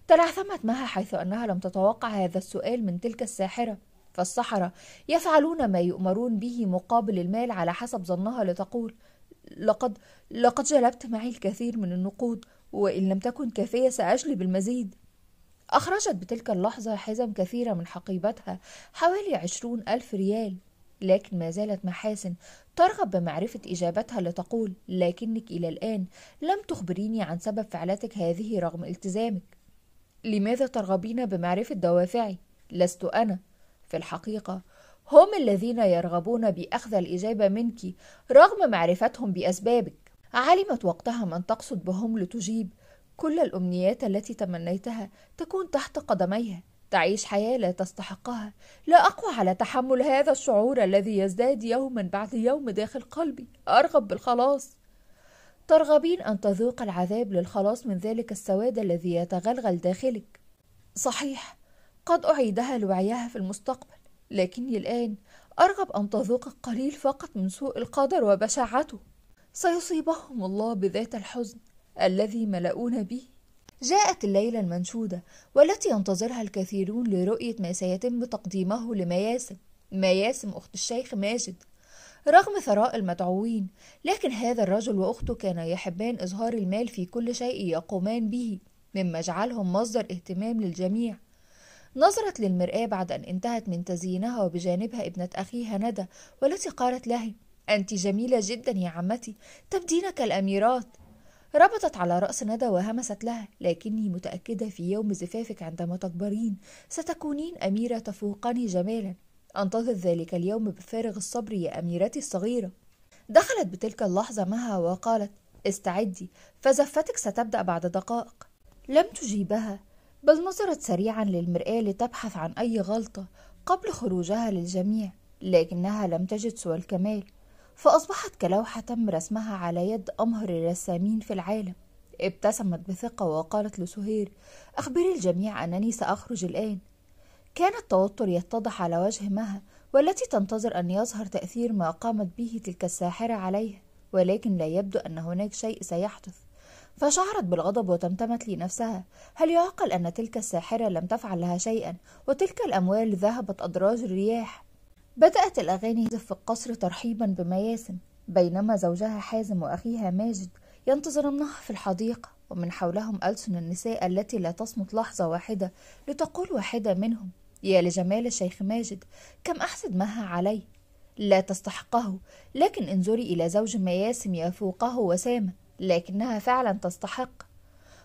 تلعثمت مها حيث أنها لم تتوقع هذا السؤال من تلك الساحرة. فالسحرة يفعلون ما يؤمرون به مقابل المال على حسب ظنها لتقول لقد لقد جلبت معي الكثير من النقود وإن لم تكن كافية سأجلب المزيد. أخرجت بتلك اللحظة حزم كثيرة من حقيبتها حوالي عشرون ألف ريال لكن ما زالت محاسن ترغب بمعرفة إجابتها لتقول لكنك إلى الآن لم تخبريني عن سبب فعلتك هذه رغم التزامك. لماذا ترغبين بمعرفة دوافعي؟ لست أنا. في الحقيقة هم الذين يرغبون بأخذ الإجابة منك رغم معرفتهم بأسبابك. علمت وقتها من تقصد بهم لتجيب كل الأمنيات التي تمنيتها تكون تحت قدميها. تعيش حياة لا تستحقها. لا أقوى على تحمل هذا الشعور الذي يزداد يوما بعد يوم داخل قلبي. أرغب بالخلاص. ترغبين أن تذوق العذاب للخلاص من ذلك السواد الذي يتغلغل داخلك. صحيح قد أعيدها لوعيها في المستقبل لكني الآن أرغب أن تذوق القليل فقط من سوء القدر وبشاعته. سيصيبهم الله بذات الحزن. الذي ملؤون به. جاءت الليلة المنشودة والتي ينتظرها الكثيرون لرؤية ما سيتم تقديمه لمياسم مياسم أخت الشيخ ماجد. رغم ثراء المدعوين لكن هذا الرجل وأخته كانا يحبان إظهار المال في كل شيء يقومان به مما جعلهم مصدر اهتمام للجميع. نظرت للمرآة بعد أن انتهت من تزيينها وبجانبها ابنة أخيها ندى والتي قالت له أنت جميلة جدا يا عمتي تبدين كالأميرات ربطت على رأس ندى وهمست لها لكني متأكدة في يوم زفافك عندما تكبرين ستكونين أميرة تفوقني جمالا. أنتظر ذلك اليوم بفارغ الصبر يا أميرتي الصغيرة. دخلت بتلك اللحظة معها وقالت استعدي فزفتك ستبدأ بعد دقائق. لم تجيبها بل نظرت سريعا للمرآة لتبحث عن أي غلطة قبل خروجها للجميع لكنها لم تجد سوى الكمال. فأصبحت كلوحة تم رسمها على يد أمهر الرسامين في العالم. ابتسمت بثقة وقالت لسهير أخبري الجميع أنني سأخرج الآن. كان التوتر يتضح على وجه مها والتي تنتظر أن يظهر تأثير ما قامت به تلك الساحرة عليها ولكن لا يبدو أن هناك شيء سيحدث. فشعرت بالغضب وتمتمت لنفسها. هل يعقل أن تلك الساحرة لم تفعل لها شيئا وتلك الأموال ذهبت أدراج الرياح؟ بدأت الأغاني في القصر ترحيبا بمياسم بينما زوجها حازم وأخيها ماجد ينتظرنها في الحديقة ومن حولهم ألسن النساء التي لا تصمت لحظة واحدة لتقول واحدة منهم يا لجمال الشيخ ماجد كم أحسد مها عليه لا تستحقه لكن انظري إلى زوج مياسم يفوقه وسامة لكنها فعلا تستحق.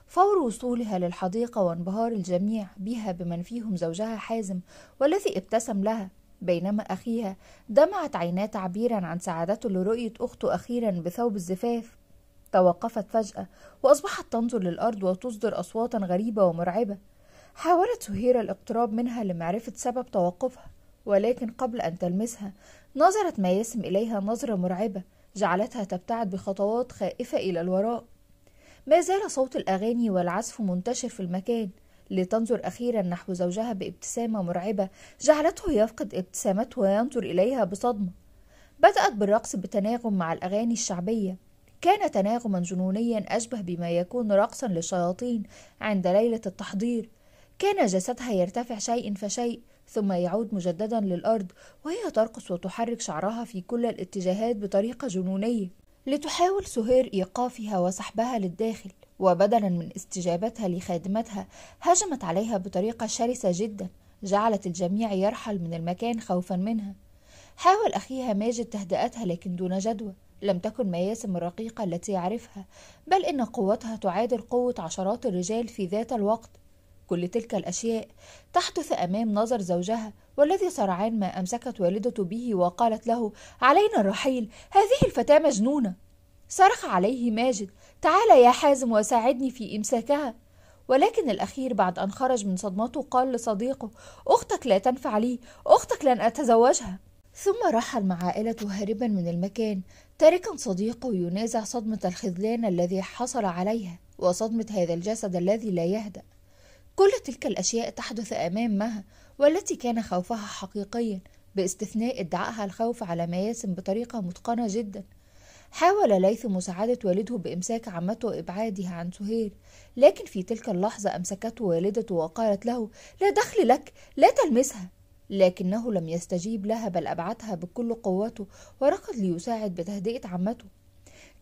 فور وصولها للحديقة وانبهار الجميع بها بمن فيهم زوجها حازم والذي ابتسم لها. بينما أخيها دمعت عيناه تعبيرا عن سعادته لرؤية أخته أخيرا بثوب الزفاف. توقفت فجأة وأصبحت تنظر للأرض وتصدر أصواتا غريبة ومرعبة. حاولت سهيرة الاقتراب منها لمعرفة سبب توقفها ولكن قبل أن تلمسها نظرت مياسم إليها نظرة مرعبة جعلتها تبتعد بخطوات خائفة إلى الوراء. ما زال صوت الأغاني والعزف منتشر في المكان لتنظر أخيرا نحو زوجها بابتسامة مرعبة جعلته يفقد ابتسامته وينظر إليها بصدمة. بدأت بالرقص بتناغم مع الأغاني الشعبية. كان تناغما جنونيا أشبه بما يكون رقصا للشياطين عند ليلة التحضير. كان جسدها يرتفع شيء فشيء ثم يعود مجددا للأرض وهي ترقص وتحرك شعرها في كل الاتجاهات بطريقة جنونية. لتحاول سهير إيقافها وسحبها للداخل وبدلا من استجابتها لخادمتها هجمت عليها بطريقة شرسة جدا جعلت الجميع يرحل من المكان خوفا منها. حاول أخيها ماجد تهدئتها لكن دون جدوى لم تكن مياسم الرقيقة التي يعرفها بل إن قوتها تعادل قوة عشرات الرجال في ذات الوقت. كل تلك الأشياء تحدث أمام نظر زوجها والذي سرعان ما أمسكت والدته به وقالت له علينا الرحيل هذه الفتاة مجنونة. صرخ عليه ماجد تعال يا حازم وساعدني في إمساكها. ولكن الأخير بعد أن خرج من صدمته قال لصديقه أختك لا تنفع لي أختك لن أتزوجها. ثم رحل مع عائلته هاربا من المكان تاركا صديقه ينازع صدمة الخذلان الذي حصل عليها وصدمة هذا الجسد الذي لا يهدأ. كل تلك الأشياء تحدث أمام مها والتي كان خوفها حقيقيا باستثناء ادعائها الخوف على مياسم بطريقة متقنة جدا. حاول ليث مساعدة والده بإمساك عمته وإبعادها عن سهير لكن في تلك اللحظة أمسكته والدته وقالت له لا دخل لك لا تلمسها. لكنه لم يستجيب لها بل أبعدها بكل قوته وركض ليساعد بتهدئة عمته.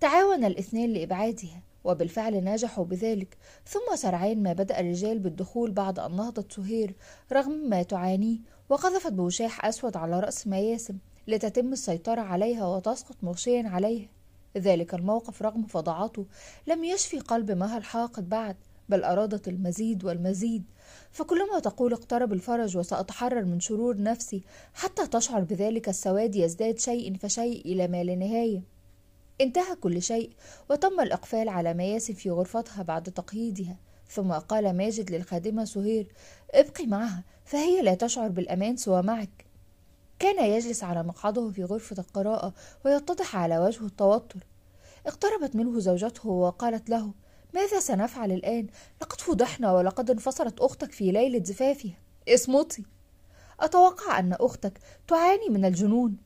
تعاون الاثنان لإبعادها وبالفعل نجحوا بذلك. ثم سرعان ما بدأ الرجال بالدخول بعد أن نهضت سهير رغم ما تعانيه وقذفت بوشاح أسود على رأس مياسم. لتتم السيطرة عليها وتسقط مغشيا عليها. ذلك الموقف رغم فظاعته لم يشفي قلب مها الحاقد بعد بل أرادت المزيد والمزيد. فكلما تقول اقترب الفرج وسأتحرر من شرور نفسي حتى تشعر بذلك السواد يزداد شيء فشيء إلى ما لا نهاية. انتهى كل شيء وتم الإقفال على مياسم في غرفتها بعد تقييدها. ثم قال ماجد للخادمة سهير ابقي معها فهي لا تشعر بالأمان سوى معك. كان يجلس على مقعده في غرفة القراءة ويتضح على وجهه التوتر. اقتربت منه زوجته وقالت له ماذا سنفعل الآن؟ لقد فضحنا ولقد انفصلت أختك في ليلة زفافها. اصمتي أتوقع أن أختك تعاني من الجنون.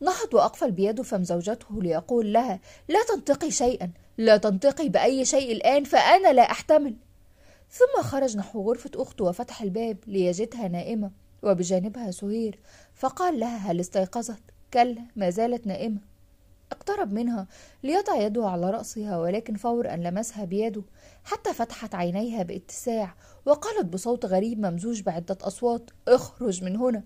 نهض وأقفل بيده فم زوجته ليقول لها لا تنطقي شيئا لا تنطقي بأي شيء الآن فأنا لا أحتمل. ثم خرج نحو غرفة أخته وفتح الباب ليجدها نائمة. وبجانبها سهير فقال لها هل استيقظت؟ كلا ما زالت نائمة. اقترب منها ليضع يده على رأسها ولكن فور أن لمسها بيده حتى فتحت عينيها باتساع وقالت بصوت غريب ممزوج بعدة أصوات اخرج من هنا.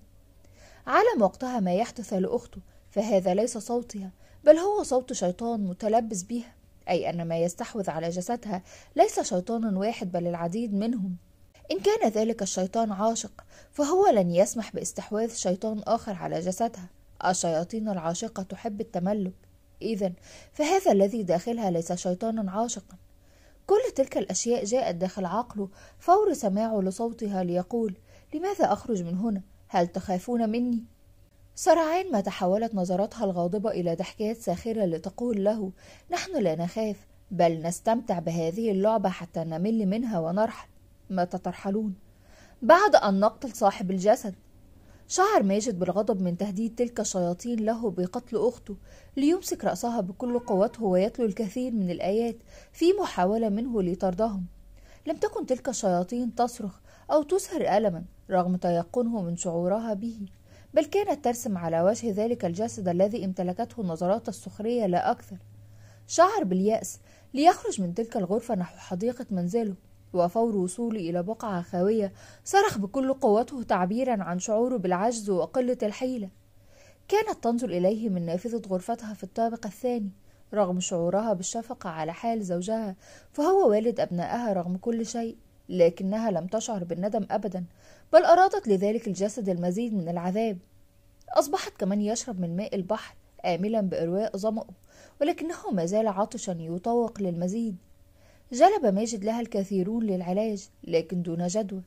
علم وقتها ما يحدث لأخته فهذا ليس صوتها بل هو صوت شيطان متلبس بها أي أن ما يستحوذ على جسدها ليس شيطانا واحد بل العديد منهم. إن كان ذلك الشيطان عاشق فهو لن يسمح باستحواذ شيطان آخر على جسدها الشياطين العاشقة تحب التملك إذا فهذا الذي داخلها ليس شيطانا عاشقا كل تلك الأشياء جاءت داخل عقله فور سماعه لصوتها ليقول لماذا أخرج من هنا؟ هل تخافون مني؟ سرعان ما تحولت نظراتها الغاضبة إلى ضحكات ساخرة لتقول له نحن لا نخاف بل نستمتع بهذه اللعبة حتى نمل منها ونرحل متى ترحلون؟ بعد أن نقتل صاحب الجسد شعر ماجد بالغضب من تهديد تلك الشياطين له بقتل أخته ليمسك رأسها بكل قوته ويتلو الكثير من الآيات في محاولة منه لطردهم. لم تكن تلك الشياطين تصرخ أو تسهر ألما رغم تيقنه من شعورها به بل كانت ترسم على وجه ذلك الجسد الذي امتلكته نظرات السخرية لا أكثر. شعر باليأس ليخرج من تلك الغرفة نحو حديقة منزله. وفور وصوله إلى بقعة خاوية صرخ بكل قوته تعبيرا عن شعوره بالعجز وقلة الحيلة. كانت تنظر إليه من نافذة غرفتها في الطابق الثاني رغم شعورها بالشفقة على حال زوجها فهو والد أبنائها رغم كل شيء لكنها لم تشعر بالندم أبدا بل أرادت لذلك الجسد المزيد من العذاب. أصبحت كمان يشرب من ماء البحر آملا بإرواء ظمأه ولكنه ما زال عطشا يطوق للمزيد. جلب ماجد لها الكثيرون للعلاج لكن دون جدوى.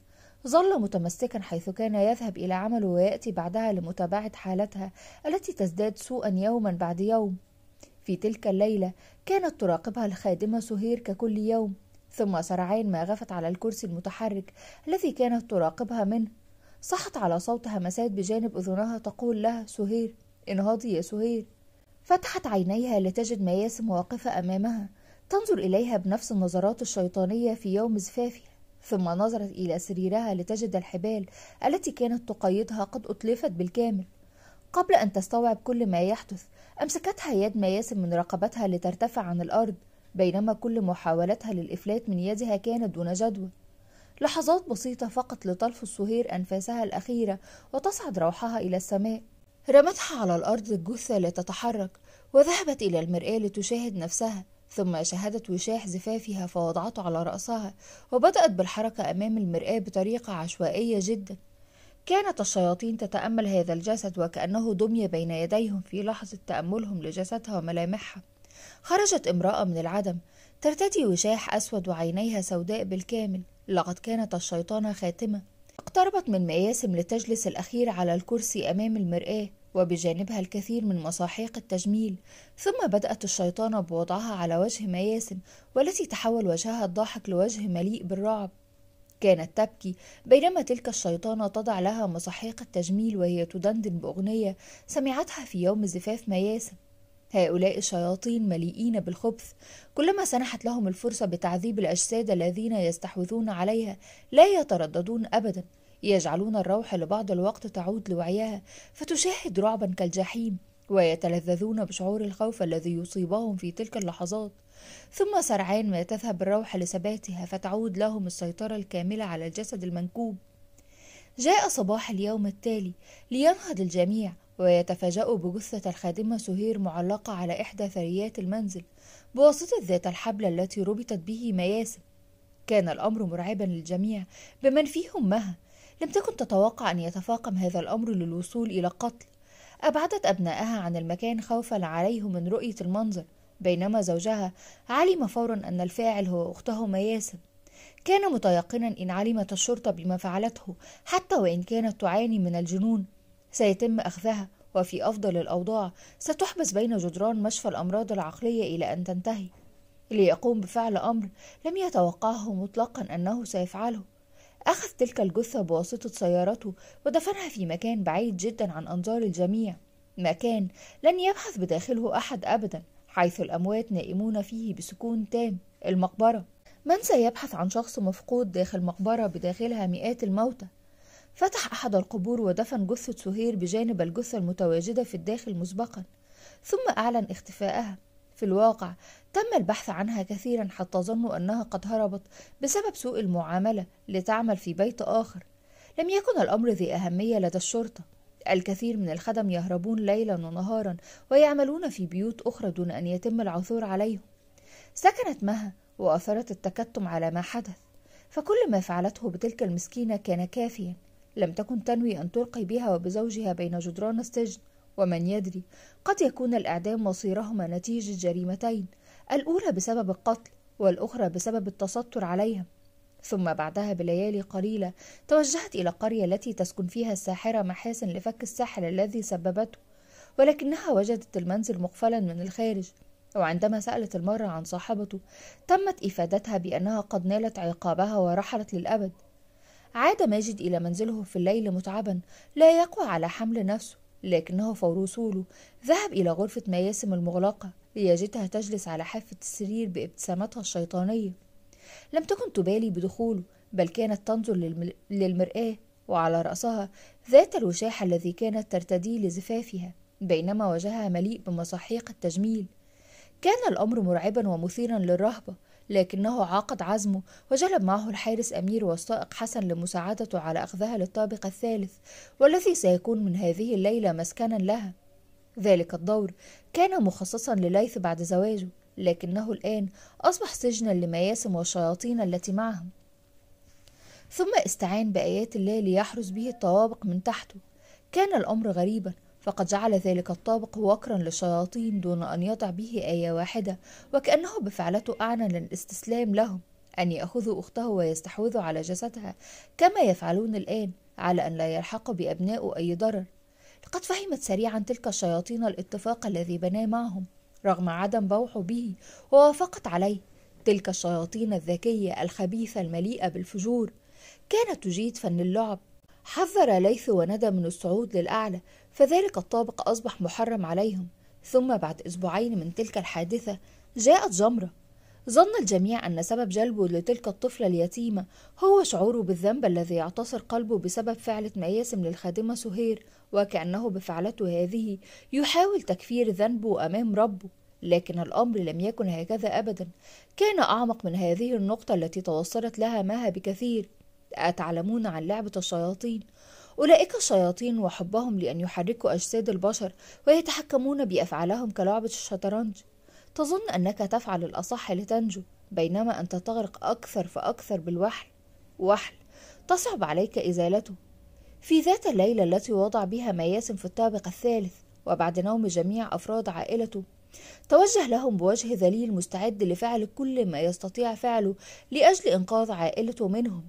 ظل متمسكا حيث كان يذهب إلى عمله ويأتي بعدها لمتابعة حالتها التي تزداد سوءا يوما بعد يوم. في تلك الليلة كانت تراقبها الخادمة سهير ككل يوم ثم سرعان ما غفت على الكرسي المتحرك الذي كانت تراقبها منه. صحت على صوت همسات بجانب أذنها تقول لها سهير انهضي يا سهير. فتحت عينيها لتجد مياسم واقفة أمامها. تنظر إليها بنفس النظرات الشيطانية في يوم زفافها ثم نظرت إلى سريرها لتجد الحبال التي كانت تقيدها قد أتلفت بالكامل. قبل أن تستوعب كل ما يحدث أمسكتها يد مياسم من رقبتها لترتفع عن الأرض بينما كل محاولتها للإفلات من يدها كانت دون جدوى. لحظات بسيطة فقط لتلفظ سهير أنفاسها الأخيرة وتصعد روحها إلى السماء. رمتها على الأرض الجثة لتتحرك وذهبت إلى المرآة لتشاهد نفسها. ثم شاهدت وشاح زفافها فوضعته على رأسها وبدأت بالحركة أمام المرآة بطريقة عشوائية جدا. كانت الشياطين تتأمل هذا الجسد وكأنه دمي بين يديهم في لحظة تأملهم لجسدها وملامحها. خرجت امرأة من العدم ترتدي وشاح أسود وعينيها سوداء بالكامل. لقد كانت الشيطانة خاتمة. اقتربت من مياسم لتجلس الأخيرة على الكرسي أمام المرآة. وبجانبها الكثير من مساحيق التجميل ثم بدأت الشيطانة بوضعها على وجه مياسم والتي تحول وجهها الضاحك لوجه مليء بالرعب. كانت تبكي بينما تلك الشيطانة تضع لها مساحيق التجميل وهي تدندن بأغنية سمعتها في يوم زفاف مياسم هؤلاء الشياطين مليئين بالخبث. كلما سنحت لهم الفرصة بتعذيب الأجساد الذين يستحوذون عليها لا يترددون أبدا. يجعلون الروح لبعض الوقت تعود لوعيها فتشاهد رعبا كالجحيم ويتلذذون بشعور الخوف الذي يصيبهم في تلك اللحظات. ثم سرعان ما تذهب الروح لثباتها فتعود لهم السيطرة الكاملة على الجسد المنكوب. جاء صباح اليوم التالي لينهض الجميع ويتفاجأوا بجثة الخادمة سهير معلقة على إحدى ثريات المنزل بواسطة ذات الحبل التي ربطت به مياسم كان الأمر مرعبا للجميع بمن فيهم مها لم تكن تتوقع أن يتفاقم هذا الأمر للوصول إلى القتل أبعدت أبنائها عن المكان خوفا عليهم من رؤية المنظر بينما زوجها علم فورا أن الفاعل هو أخته مياسم كان متيقنا إن علمت الشرطة بما فعلته حتى وإن كانت تعاني من الجنون. سيتم أخذها وفي أفضل الأوضاع ستحبس بين جدران مشفى الأمراض العقلية إلى أن تنتهي. ليقوم بفعل أمر لم يتوقعه مطلقا أنه سيفعله. أخذ تلك الجثة بواسطة سيارته ودفنها في مكان بعيد جدا عن أنظار الجميع. مكان لن يبحث بداخله أحد أبدا حيث الأموات نائمون فيه بسكون تام. المقبرة. من سيبحث عن شخص مفقود داخل مقبرة بداخلها مئات الموتى؟ فتح أحد القبور ودفن جثة سهير بجانب الجثة المتواجدة في الداخل مسبقا ثم أعلن اختفائها في الواقع تم البحث عنها كثيرا حتى ظنوا أنها قد هربت بسبب سوء المعاملة لتعمل في بيت آخر. لم يكن الأمر ذي أهمية لدى الشرطة. الكثير من الخدم يهربون ليلا ونهارا ويعملون في بيوت أخرى دون أن يتم العثور عليهم. سكنت مها وأثرت التكتم على ما حدث فكل ما فعلته بتلك المسكينة كان كافيا. لم تكن تنوي أن تلقي بها وبزوجها بين جدران السجن. ومن يدري قد يكون الإعدام مصيرهما نتيجة جريمتين. الأولى بسبب القتل والأخرى بسبب التستر عليها. ثم بعدها بليالي قليلة توجهت إلى القرية التي تسكن فيها الساحرة محاسن لفك السحر الذي سببته ولكنها وجدت المنزل مقفلا من الخارج. وعندما سألت المرة عن صاحبته تمت إفادتها بأنها قد نالت عقابها ورحلت للأبد. عاد ماجد إلى منزله في الليل متعبا لا يقوى على حمل نفسه لكنه فور وصوله ذهب إلى غرفة مياسم المغلقة. ليجدها تجلس على حافة السرير بابتسامتها الشيطانية. لم تكن تبالي بدخوله بل كانت تنظر للمرآة وعلى رأسها ذات الوشاح الذي كانت ترتديه لزفافها بينما وجهها مليء بمساحيق التجميل. كان الأمر مرعبا ومثيرا للرهبة لكنه عاقد عزمه وجلب معه الحارس أمير والسائق حسن لمساعدته على أخذها للطابق الثالث والذي سيكون من هذه الليلة مسكنا لها. ذلك الدور كان مخصصا لليث بعد زواجه لكنه الآن أصبح سجنا لمياسم والشياطين التي معهم. ثم استعان بآيات الله ليحرس به الطوابق من تحته. كان الأمر غريبا فقد جعل ذلك الطابق وكرا للشياطين دون أن يضع به آية واحدة وكأنه بفعلته أعلن الاستسلام لهم أن يأخذوا أخته ويستحوذوا على جسدها كما يفعلون الآن على أن لا يلحق بأبنائه أي ضرر. لقد فهمت سريعا تلك الشياطين الاتفاق الذي بناه معهم رغم عدم بوحه به ووافقت عليه. تلك الشياطين الذكية الخبيثة المليئة بالفجور. كانت تجيد فن اللعب. حذر ليث وندى من الصعود للأعلى فذلك الطابق أصبح محرم عليهم. ثم بعد أسبوعين من تلك الحادثة جاءت جمرة. ظن الجميع أن سبب جلبه لتلك الطفلة اليتيمة هو شعوره بالذنب الذي يعتصر قلبه بسبب فعلة مياسم للخادمة سهير وكأنه بفعلته هذه يحاول تكفير ذنبه أمام ربه لكن الأمر لم يكن هكذا أبدا. كان أعمق من هذه النقطة التي توصلت لها مها بكثير. أتعلمون عن لعبة الشياطين؟ أولئك الشياطين وحبهم لأن يحركوا أجساد البشر ويتحكمون بأفعالهم كلعبة الشطرنج. تظن أنك تفعل الأصح لتنجو بينما أنت تغرق أكثر فأكثر بالوحل وحل تصعب عليك إزالته. في ذات الليلة التي وضع بها مياسم في الطابق الثالث وبعد نوم جميع أفراد عائلته توجه لهم بوجه ذليل مستعد لفعل كل ما يستطيع فعله لأجل إنقاذ عائلته منهم.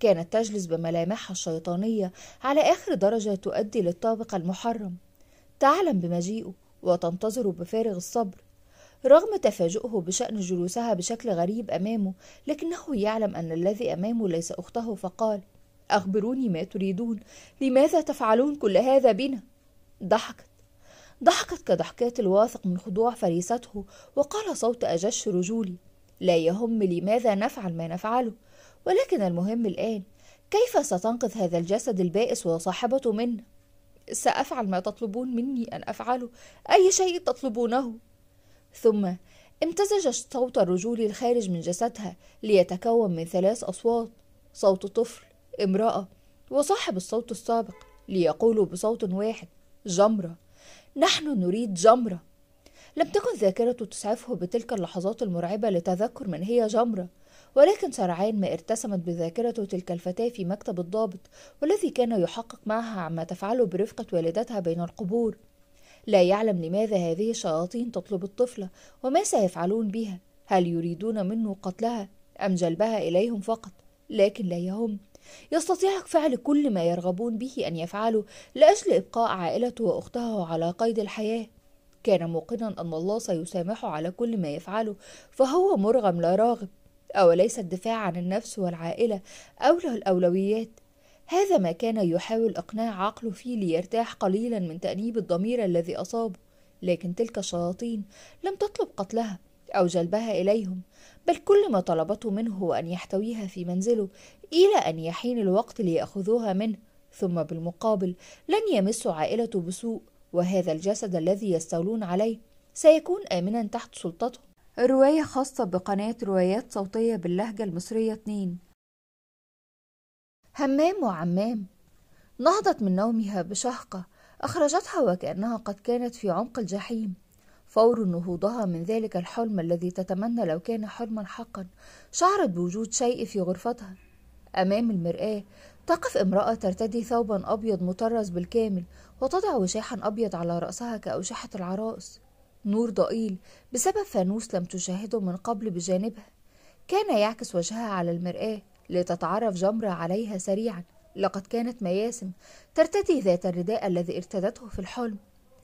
كانت تجلس بملامحها الشيطانية على آخر درجة تؤدي للطابق المحرم. تعلم بمجيئه وتنتظر بفارغ الصبر رغم تفاجؤه بشأن جلوسها بشكل غريب أمامه لكنه يعلم أن الذي أمامه ليس أخته فقال أخبروني ما تريدون لماذا تفعلون كل هذا بنا؟ ضحكت. ضحكت كضحكات الواثق من خضوع فريسته وقال صوت أجش رجولي لا يهم لماذا نفعل ما نفعله ولكن المهم الآن كيف ستنقذ هذا الجسد البائس وصاحبته منا؟ سأفعل ما تطلبون مني أن أفعله أي شيء تطلبونه؟ ثم امتزج صوت الرجول الخارج من جسدها ليتكون من ثلاث أصوات صوت طفل امرأة وصاحب الصوت السابق ليقولوا بصوت واحد جمرة. نحن نريد جمرة. لم تكن ذاكرته تسعفه بتلك اللحظات المرعبة لتذكر من هي جمرة ولكن سرعان ما ارتسمت بذاكرته تلك الفتاة في مكتب الضابط والذي كان يحقق معها عما تفعله برفقة والدتها بين القبور. لا يعلم لماذا هذه الشياطين تطلب الطفلة وما سيفعلون بها؟ هل يريدون منه قتلها أم جلبها إليهم فقط؟ لكن لا يهم. يستطيع فعل كل ما يرغبون به أن يفعلوا لأجل إبقاء عائلته وأخته على قيد الحياة. كان موقنا أن الله سيسامحه على كل ما يفعله فهو مرغم لا راغب. أوليس الدفاع عن النفس والعائلة أولى الأولويات؟ هذا ما كان يحاول إقناع عقله فيه ليرتاح قليلا من تأنيب الضمير الذي أصابه لكن تلك الشياطين لم تطلب قتلها أو جلبها إليهم بل كل ما طلبته منه هو أن يحتويها في منزله إلى أن يحين الوقت ليأخذوها منه ثم بالمقابل لن يمسوا عائلته بسوء وهذا الجسد الذي يستولون عليه سيكون آمنا تحت سلطتهم رواية خاصة بقناة روايات صوتية باللهجة المصرية 2 همام وعمام. نهضت من نومها بشهقة أخرجتها وكأنها قد كانت في عمق الجحيم. فور نهوضها من ذلك الحلم الذي تتمنى لو كان حلما حقا. شعرت بوجود شيء في غرفتها. أمام المرآة تقف امرأة ترتدي ثوبا أبيض مطرز بالكامل وتضع وشاحا أبيض على رأسها كأوشحة العرائس نور ضئيل بسبب فانوس لم تشاهده من قبل بجانبها. كان يعكس وجهها على المرآة. لتتعرف جمرة عليها سريعا. لقد كانت مياسم ترتدي ذات الرداء الذي ارتدته في الحلم.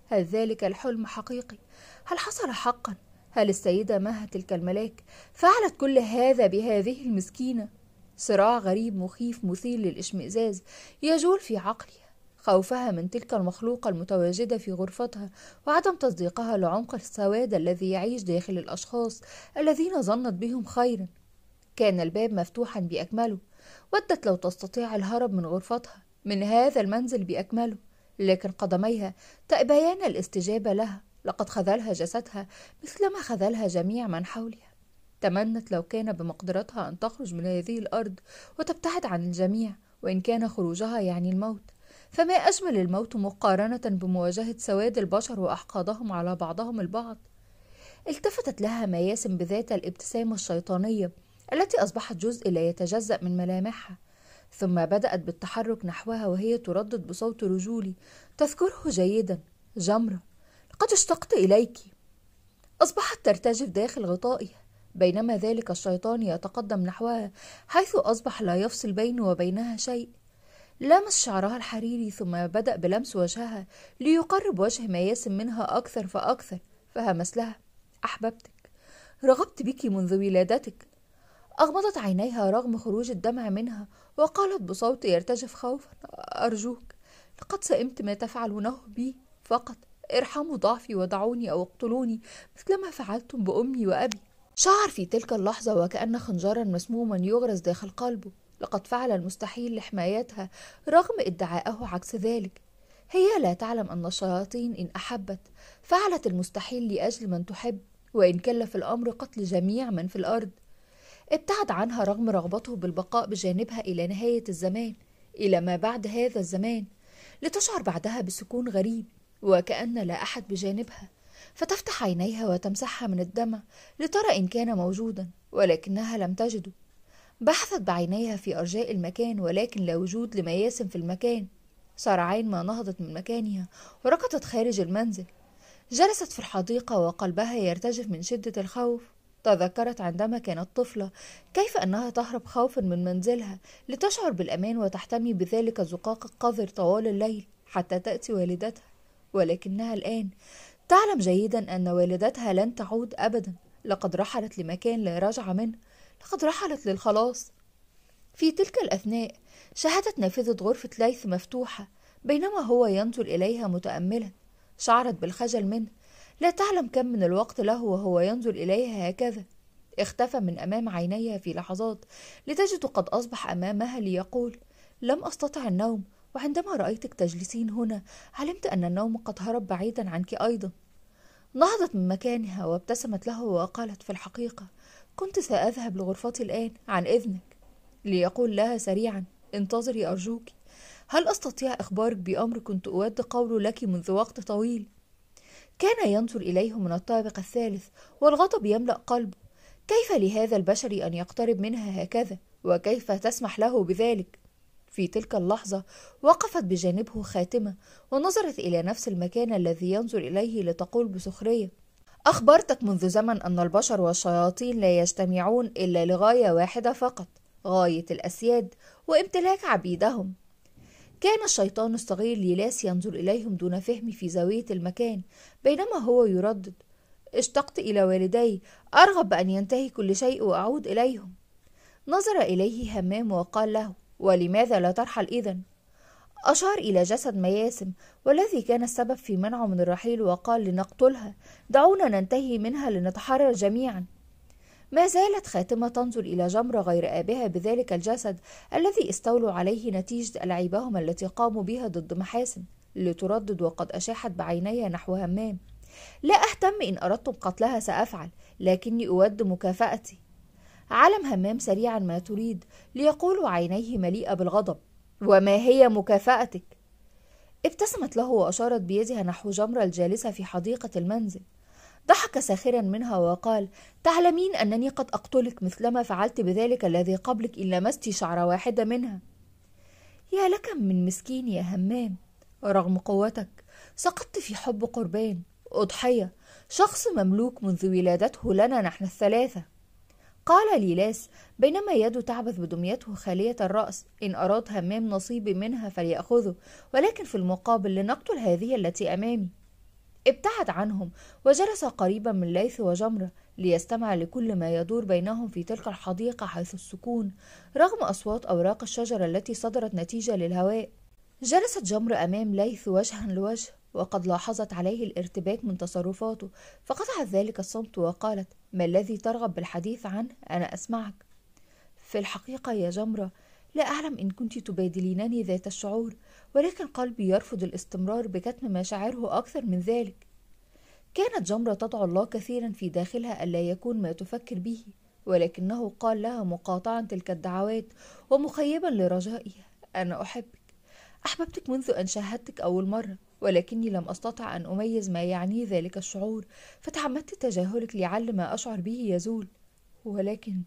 هل ذلك الحلم حقيقي؟ هل حصل حقا؟ هل السيدة مها تلك الملاك؟ فعلت كل هذا بهذه المسكينة. صراع غريب مخيف مثير للإشمئزاز يجول في عقلها. خوفها من تلك المخلوقة المتواجدة في غرفتها وعدم تصديقها لعمق السواد الذي يعيش داخل الأشخاص الذين ظنت بهم خيرا. كان الباب مفتوحا بأكمله ودت لو تستطيع الهرب من غرفتها. من هذا المنزل بأكمله لكن قدميها تأبيان الاستجابة لها. لقد خذلها جسدها مثلما خذلها جميع من حولها. تمنت لو كان بمقدرتها أن تخرج من هذه الأرض وتبتعد عن الجميع وإن كان خروجها يعني الموت. فما أجمل الموت مقارنة بمواجهة سواد البشر وأحقادهم على بعضهم البعض؟ التفتت لها مياسم بذات الابتسامة الشيطانية التي أصبحت جزء لا يتجزأ من ملامحها ثم بدأت بالتحرك نحوها وهي تردد بصوت رجولي تذكره جيدا جمرة لقد اشتقت إليك. أصبحت ترتجف داخل غطائها بينما ذلك الشيطان يتقدم نحوها حيث أصبح لا يفصل بينه وبينها شيء. لمس شعرها الحريري ثم بدأ بلمس وجهها ليقرب وجه مياسم منها أكثر فأكثر فهمس لها أحببتك رغبت بك منذ ولادتك أغمضت عينيها رغم خروج الدمع منها وقالت بصوت يرتجف خوفا أرجوك لقد سئمت ما تفعلونه بي فقط ارحموا ضعفي ودعوني أو اقتلوني مثلما فعلتم بأمي وأبي. شعر في تلك اللحظة وكأن خنجرا مسموما يغرز داخل قلبه. لقد فعل المستحيل لحمايتها رغم ادعائه عكس ذلك. هي لا تعلم أن الشياطين إن أحبت فعلت المستحيل لأجل من تحب وإن كلف الأمر قتل جميع من في الأرض. ابتعد عنها رغم رغبته بالبقاء بجانبها إلى نهاية الزمان إلى ما بعد هذا الزمان لتشعر بعدها بسكون غريب وكأن لا أحد بجانبها فتفتح عينيها وتمسحها من الدمع لترى إن كان موجودا ولكنها لم تجده. بحثت بعينيها في أرجاء المكان ولكن لا وجود لمياسم في المكان. سرعان ما نهضت من مكانها وركضت خارج المنزل. جلست في الحديقة وقلبها يرتجف من شدة الخوف. تذكرت عندما كانت طفلة. كيف أنها تهرب خوفا من منزلها لتشعر بالأمان وتحتمي بذلك الزقاق القذر طوال الليل حتى تأتي والدتها؟ ولكنها الآن تعلم جيدا أن والدتها لن تعود أبدا. لقد رحلت لمكان لا رجع منه. لقد رحلت للخلاص. في تلك الأثناء شاهدت نافذة غرفة ليث مفتوحة بينما هو ينظر إليها متأملا. شعرت بالخجل منه. لا تعلم كم من الوقت له وهو ينظر إليها هكذا. اختفى من أمام عينيها في لحظات لتجد قد أصبح أمامها ليقول لم أستطع النوم وعندما رأيتك تجلسين هنا علمت أن النوم قد هرب بعيدا عنك أيضا. نهضت من مكانها وابتسمت له وقالت في الحقيقة كنت سأذهب لغرفتي الآن عن إذنك. ليقول لها سريعا انتظري أرجوك. هل أستطيع إخبارك بأمر كنت أود قوله لك منذ وقت طويل؟ كان ينظر إليه من الطابق الثالث والغضب يملأ قلبه. كيف لهذا البشر أن يقترب منها هكذا؟ وكيف تسمح له بذلك؟ في تلك اللحظة وقفت بجانبه خاتمة ونظرت إلى نفس المكان الذي ينظر إليه لتقول بسخرية. أخبرتك منذ زمن أن البشر والشياطين لا يجتمعون إلا لغاية واحدة فقط غاية الأسياد وامتلاك عبيدهم. كان الشيطان الصغير ليلاس ينظر إليهم دون فهم في زاوية المكان بينما هو يردد اشتقت إلى والدي أرغب بأن ينتهي كل شيء وأعود إليهم نظر إليه همام وقال له ولماذا لا ترحل إذن؟ أشار إلى جسد مياسم والذي كان السبب في منعه من الرحيل وقال لنقتلها دعونا ننتهي منها لنتحرر جميعا ما زالت خاتمة تنظر إلى جمرة غير آبها بذلك الجسد الذي استولوا عليه نتيجة ألعابهم التي قاموا بها ضد محاسن لتردد وقد أشاحت بعينيها نحو همام. لا أهتم إن أردتم قتلها سأفعل لكني أود مكافأتي. علم همام سريعا ما تريد ليقول عينيه مليئة بالغضب. وما هي مكافأتك؟ ابتسمت له وأشارت بيدها نحو جمرة الجالسة في حديقة المنزل. ضحك ساخرا منها وقال تعلمين أنني قد أقتلك مثلما فعلت بذلك الذي قبلك إن لمست شعر واحدة منها. يا لك من مسكين يا همام رغم قوتك سقطت في حب قربان أضحية شخص مملوك منذ ولادته لنا نحن الثلاثة. قال ليلاس بينما يده تعبث بدميته خالية الرأس إن أراد همام نصيب منها فليأخذه ولكن في المقابل لنقتل هذه التي أمامي. ابتعد عنهم وجلس قريبا من ليث وجمرة ليستمع لكل ما يدور بينهم في تلك الحديقة حيث السكون رغم أصوات أوراق الشجرة التي صدرت نتيجة للهواء. جلست جمرة أمام ليث وجها لوجه وقد لاحظت عليه الارتباك من تصرفاته فقطعت ذلك الصمت وقالت ما الذي ترغب بالحديث عنه؟ أنا أسمعك. في الحقيقة يا جمرة لا أعلم إن كنت تبادلينني ذات الشعور ولكن قلبي يرفض الاستمرار بكتم مشاعره أكثر من ذلك. كانت جمرة تدعو الله كثيرا في داخلها ألا يكون ما تفكر به ولكنه قال لها مقاطعا تلك الدعوات ومخيبا لرجائها أنا أحبك. أحببتك منذ أن شاهدتك أول مرة ولكني لم أستطع أن أميز ما يعني ذلك الشعور فتعمدت تجاهلك لعل ما أشعر به يزول. ولكن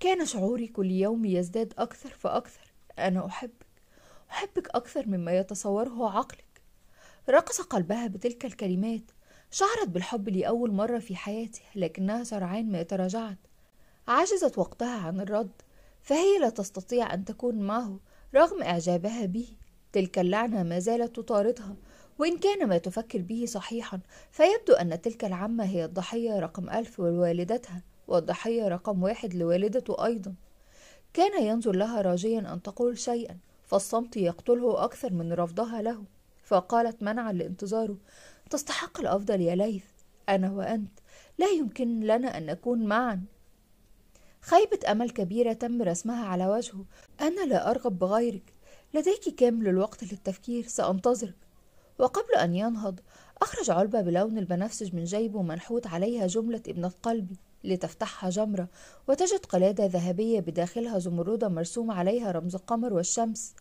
كان شعوري كل يوم يزداد أكثر فأكثر. أنا أحبك أحبك أكثر مما يتصوره عقلك. رقص قلبها بتلك الكلمات شعرت بالحب لأول مرة في حياتها لكنها سرعان ما تراجعت. عجزت وقتها عن الرد فهي لا تستطيع أن تكون معه رغم إعجابها به. تلك اللعنة ما زالت تطاردها وإن كان ما تفكر به صحيحا فيبدو أن تلك العمة هي الضحية رقم ألف لوالدتها والضحية رقم واحد لوالدته أيضا. كان ينظر لها راجيا أن تقول شيئا فالصمت يقتله أكثر من رفضها له. فقالت منعا لانتظاره تستحق الأفضل يا ليث أنا وأنت لا يمكن لنا أن نكون معا. خيبة أمل كبيرة تم رسمها على وجهه. أنا لا أرغب بغيرك لديك كامل الوقت للتفكير سأنتظرك. وقبل أن ينهض أخرج علبة بلون البنفسج من جيبه منحوت عليها جملة ابنة قلبي لتفتحها جمرة وتجد قلادة ذهبية بداخلها زمردة مرسوم عليها رمز القمر والشمس.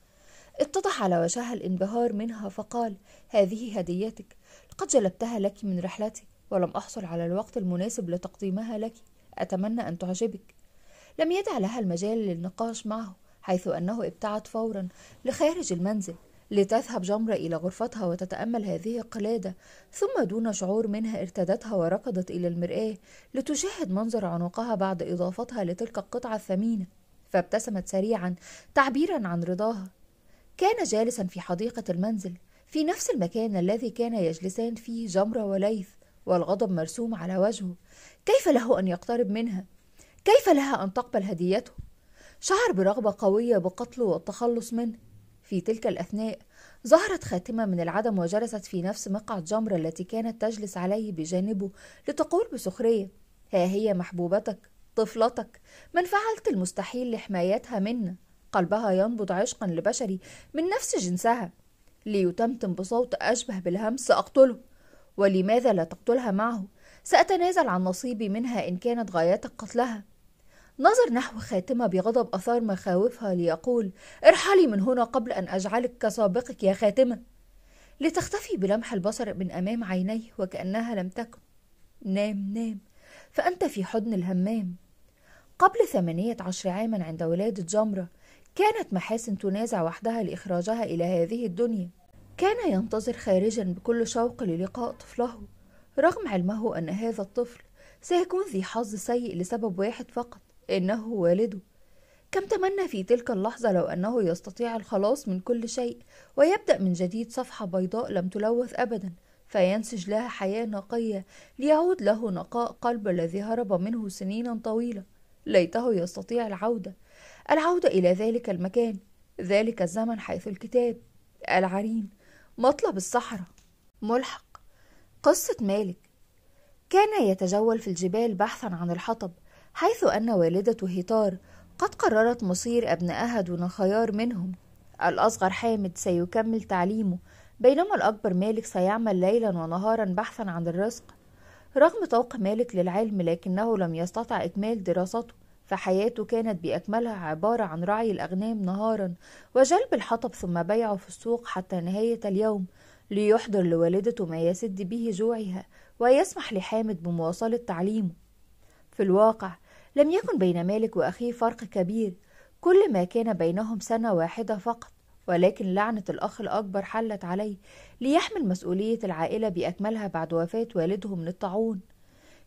اتضح على وجهها الانبهار منها فقال هذه هديتك. لقد جلبتها لك من رحلتي ولم أحصل على الوقت المناسب لتقديمها لك. أتمنى أن تعجبك. لم يدع لها المجال للنقاش معه حيث أنه ابتعد فورا لخارج المنزل. لتذهب جمرة إلى غرفتها وتتأمل هذه القلادة ثم دون شعور منها ارتدتها وركضت إلى المرآة لتشاهد منظر عنقها بعد إضافتها لتلك القطعة الثمينة فابتسمت سريعا تعبيرا عن رضاها كان جالسا في حديقة المنزل في نفس المكان الذي كان يجلسان فيه جمرة وليث والغضب مرسوم على وجهه كيف له أن يقترب منها؟ كيف لها أن تقبل هديته؟ شعر برغبة قوية بقتله والتخلص منه في تلك الأثناء ظهرت خاتمة من العدم وجلست في نفس مقعد جمرة التي كانت تجلس عليه بجانبه لتقول بسخرية ها هي محبوبتك طفلتك من فعلت المستحيل لحمايتها منا؟ قلبها ينبض عشقا لبشري من نفس جنسها ليتمتم بصوت أشبه بالهمس سأقتله ولماذا لا تقتلها معه؟ سأتنازل عن نصيبي منها إن كانت غايتك قتلها. نظر نحو خاتمة بغضب أثار مخاوفها ليقول ارحلي من هنا قبل أن أجعلك كسابقك يا خاتمة. لتختفي بلمح البصر من أمام عينيه وكأنها لم تكن. نام نام. فأنت في حضن الهمام. قبل ثمانية عشر عاما عند ولادة جمرة كانت محاسن تنازع وحدها لإخراجها إلى هذه الدنيا. كان ينتظر خارجا بكل شوق للقاء طفله رغم علمه أن هذا الطفل سيكون ذي حظ سيء لسبب واحد فقط. إنه والده. كم تمنى في تلك اللحظة لو أنه يستطيع الخلاص من كل شيء ويبدأ من جديد صفحة بيضاء لم تلوث أبدا فينسج لها حياة نقية ليعود له نقاء قلب الذي هرب منه سنينا طويلة. ليته يستطيع العودة. العودة إلى ذلك المكان ذلك الزمن حيث الكتاب العرين مطلب الصحراء. ملحق. قصة مالك. كان يتجول في الجبال بحثا عن الحطب حيث أن والدة هيتار قد قررت مصير أبنائها دون خيار منهم. الأصغر حامد سيكمل تعليمه بينما الأكبر مالك سيعمل ليلا ونهارا بحثا عن الرزق. رغم طوق مالك للعلم لكنه لم يستطع إكمال دراسته فحياته كانت بأكملها عبارة عن رعي الأغنام نهارا وجلب الحطب ثم بيعه في السوق حتى نهاية اليوم ليحضر لوالدته ما يسد به جوعها ويسمح لحامد بمواصلة تعليمه. في الواقع. لم يكن بين مالك وأخيه فرق كبير. كل ما كان بينهم سنة واحدة فقط ولكن لعنة الأخ الأكبر حلت عليه ليحمل مسؤولية العائلة بأكملها بعد وفاة والده من الطاعون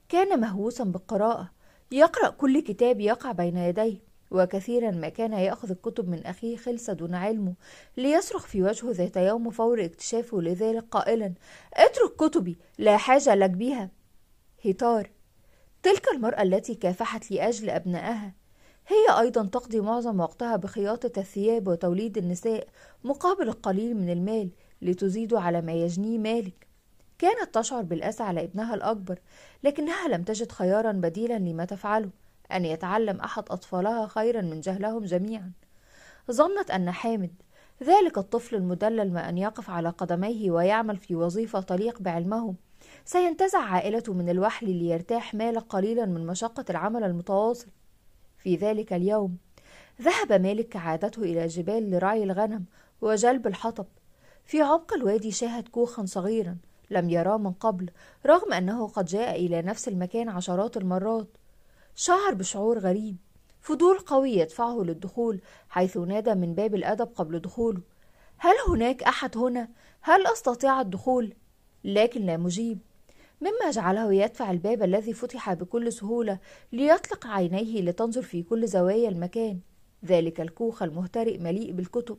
كان مهووسا بالقراءة. يقرأ كل كتاب يقع بين يديه وكثيرا ما كان يأخذ الكتب من أخيه خلسة دون علمه ليصرخ في وجهه ذات يوم فور اكتشافه لذلك قائلا اترك كتبي لا حاجة لك بها هتار تلك المرأة التي كافحت لأجل أبنائها. هي أيضا تقضي معظم وقتها بخياطة الثياب وتوليد النساء مقابل القليل من المال لتزيد على ما يجنيه مالك. كانت تشعر بالأسى على ابنها الأكبر لكنها لم تجد خيارا بديلا لما تفعله أن يتعلم أحد أطفالها خيرا من جهلهم جميعا. ظنت أن حامد ذلك الطفل المدلل ما أن يقف على قدميه ويعمل في وظيفة تليق بعلمه سينتزع عائلته من الوحل ليرتاح مال قليلا من مشقة العمل المتواصل. في ذلك اليوم ذهب مالك كعادته إلى الجبال لرعي الغنم وجلب الحطب. في عمق الوادي شاهد كوخا صغيرا لم يراه من قبل رغم أنه قد جاء إلى نفس المكان عشرات المرات. شعر بشعور غريب فضول قوي يدفعه للدخول حيث نادى من باب الأدب قبل دخوله. هل هناك أحد هنا؟ هل أستطيع الدخول؟ لكن لا مجيب. مما جعله يدفع الباب الذي فتح بكل سهولة ليطلق عينيه لتنظر في كل زوايا المكان. ذلك الكوخ المهترئ مليء بالكتب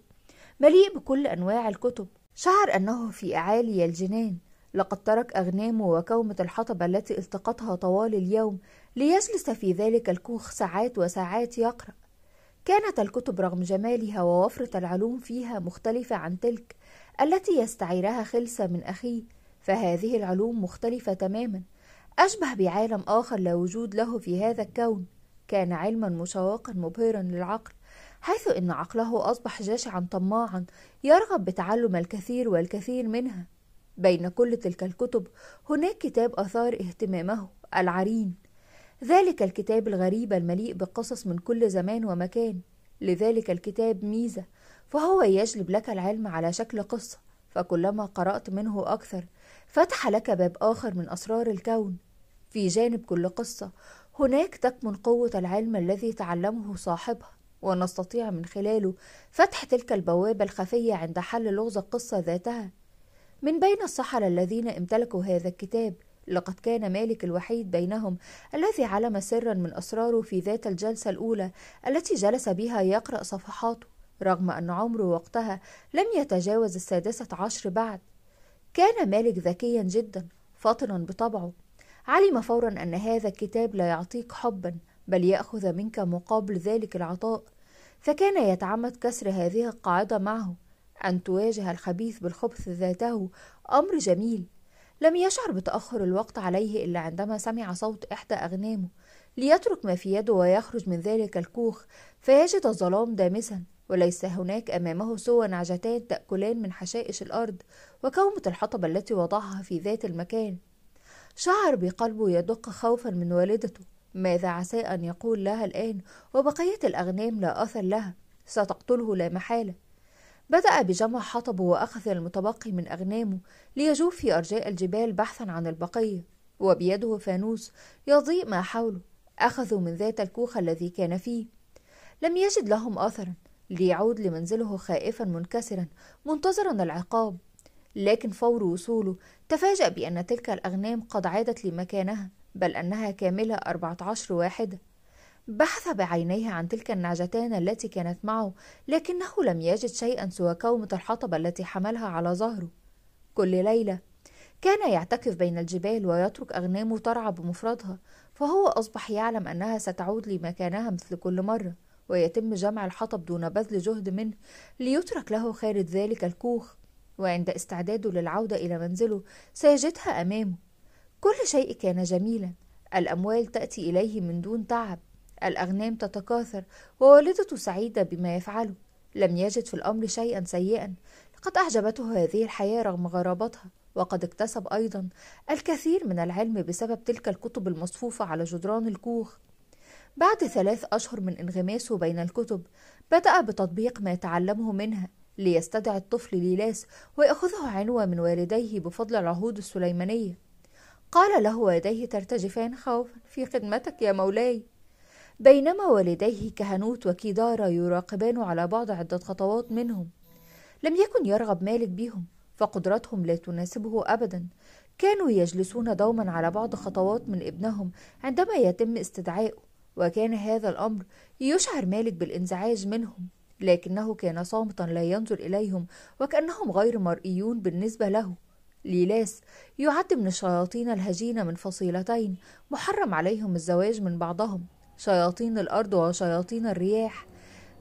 مليء بكل أنواع الكتب. شعر أنه في أعالي الجنان. لقد ترك أغنامه وكومة الحطب التي التقطها طوال اليوم ليجلس في ذلك الكوخ ساعات وساعات يقرأ. كانت الكتب رغم جمالها ووفرة العلوم فيها مختلفة عن تلك التي يستعيرها خلسة من أخيه فهذه العلوم مختلفة تماما. أشبه بعالم آخر لا وجود له في هذا الكون. كان علما مشوقا مبهرا للعقل حيث إن عقله أصبح جاشعا طماعا يرغب بتعلم الكثير والكثير منها. بين كل تلك الكتب هناك كتاب أثار اهتمامه العرين. ذلك الكتاب الغريب المليء بقصص من كل زمان ومكان. لذلك الكتاب ميزة فهو يجلب لك العلم على شكل قصة. فكلما قرأت منه أكثر فتح لك باب آخر من أسرار الكون. في جانب كل قصة هناك تكمن قوة العلم الذي تعلمه صاحبها ونستطيع من خلاله فتح تلك البوابة الخفية عند حل لغز القصة ذاتها. من بين السحرة الذين امتلكوا هذا الكتاب لقد كان مالك الوحيد بينهم الذي علم سرا من أسراره في ذات الجلسة الأولى التي جلس بها يقرأ صفحاته رغم أن عمره وقتها لم يتجاوز السادسة عشر بعد. كان مالك ذكيا جدا فطنا بطبعه. علم فورا أن هذا الكتاب لا يعطيك حبا بل يأخذ منك مقابل ذلك العطاء. فكان يتعمد كسر هذه القاعدة معه. أن تواجه الخبيث بالخبث ذاته أمر جميل. لم يشعر بتأخر الوقت عليه إلا عندما سمع صوت إحدى أغنامه. ليترك ما في يده ويخرج من ذلك الكوخ فيجد الظلام دامسا وليس هناك أمامه سوى نعجتان تأكلان من حشائش الأرض. وكومة الحطب التي وضعها في ذات المكان. شعر بقلبه يدق خوفا من والدته ماذا عسى أن يقول لها الآن؟ وبقية الأغنام لا أثر لها ستقتله لا محالة. بدأ بجمع حطبه وأخذ المتبقي من أغنامه ليجوب في أرجاء الجبال بحثا عن البقية. وبيده فانوس يضيء ما حوله أخذوا من ذات الكوخ الذي كان فيه. لم يجد لهم أثرا ليعود لمنزله خائفا منكسرا منتظرا العقاب. لكن فور وصوله تفاجأ بأن تلك الأغنام قد عادت لمكانها بل أنها كاملة أربعة عشر واحدة. بحث بعينيه عن تلك النعجتان التي كانت معه لكنه لم يجد شيئا سوى كومة الحطب التي حملها على ظهره. كل ليلة كان يعتكف بين الجبال ويترك أغنامه ترعى بمفردها فهو أصبح يعلم أنها ستعود لمكانها مثل كل مرة ويتم جمع الحطب دون بذل جهد منه ليترك له خارج ذلك الكوخ. وعند استعداده للعودة إلى منزله سيجدها أمامه. كل شيء كان جميلا. الأموال تأتي إليه من دون تعب. الأغنام تتكاثر. ووالدته سعيدة بما يفعله. لم يجد في الأمر شيئا سيئا. لقد أعجبته هذه الحياة رغم غرابتها. وقد اكتسب أيضا الكثير من العلم بسبب تلك الكتب المصفوفة على جدران الكوخ. بعد ثلاث أشهر من انغماسه بين الكتب بدأ بتطبيق ما تعلمه منها. ليستدعي الطفل ليلاس ويأخذه عنوة من والديه بفضل العهود السليمانية. قال له ويديه ترتجفان خوفا في خدمتك يا مولاي. بينما والديه كهنوت وكيدارا يراقبان على بعد عدة خطوات منهم. لم يكن يرغب مالك بهم فقدرتهم لا تناسبه أبدا. كانوا يجلسون دوما على بعض خطوات من ابنهم عندما يتم استدعائه وكان هذا الأمر يشعر مالك بالإنزعاج منهم. لكنه كان صامتا لا ينظر إليهم وكأنهم غير مرئيون بالنسبة له. ليلاس يعد من الشياطين الهجينة من فصيلتين محرم عليهم الزواج من بعضهم شياطين الأرض وشياطين الرياح.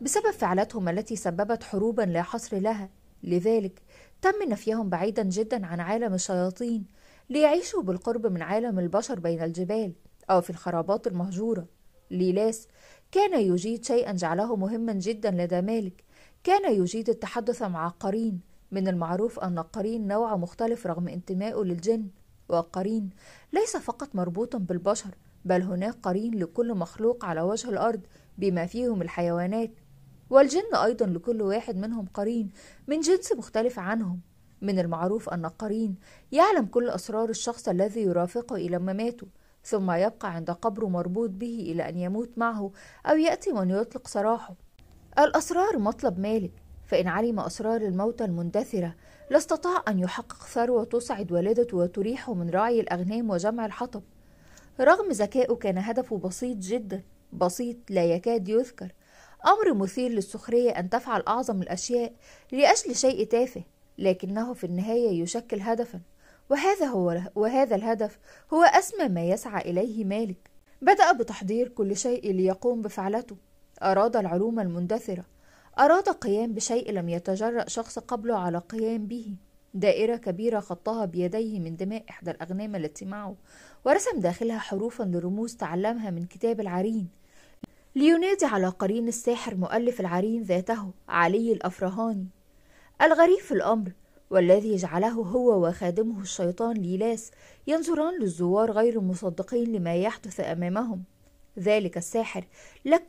بسبب فعلتهم التي سببت حروبا لا حصر لها. لذلك تم نفيهم بعيدا جدا عن عالم الشياطين ليعيشوا بالقرب من عالم البشر بين الجبال أو في الخرابات المهجورة. ليلاس كان يجيد شيئا جعله مهما جدا لدى مالك. كان يجيد التحدث مع قرين. من المعروف أن القرين نوع مختلف رغم انتمائه للجن. والقرين ليس فقط مربوطا بالبشر بل هناك قرين لكل مخلوق على وجه الأرض بما فيهم الحيوانات. والجن أيضا لكل واحد منهم قرين من جنس مختلف عنهم. من المعروف أن القرين يعلم كل أسرار الشخص الذي يرافقه إلى مماته. ثم يبقى عند قبره مربوط به إلى أن يموت معه أو يأتي من يطلق سراحه. الأسرار مطلب مالك فإن علم أسرار الموتى المندثرة لاستطاع أن يحقق ثروة تسعد والدته وتريحه من رعي الأغنام وجمع الحطب. رغم ذكائه كان هدفه بسيط جدا بسيط لا يكاد يذكر. أمر مثير للسخرية أن تفعل أعظم الأشياء لأجل شيء تافه لكنه في النهاية يشكل هدفا. وهذا هو وهذا الهدف هو أسمى ما يسعى إليه مالك. بدأ بتحضير كل شيء ليقوم بفعلته. أراد العلوم المندثرة. أراد القيام بشيء لم يتجرأ شخص قبله على القيام به. دائرة كبيرة خطها بيديه من دماء إحدى الأغنام التي معه ورسم داخلها حروفا لرموز تعلمها من كتاب العرين. لينادي على قرين الساحر مؤلف العرين ذاته علي الأفرهاني الغريب في الأمر والذي جعله هو وخادمه الشيطان ليلاس ينظران للزوار غير مصدقين لما يحدث أمامهم ذلك الساحر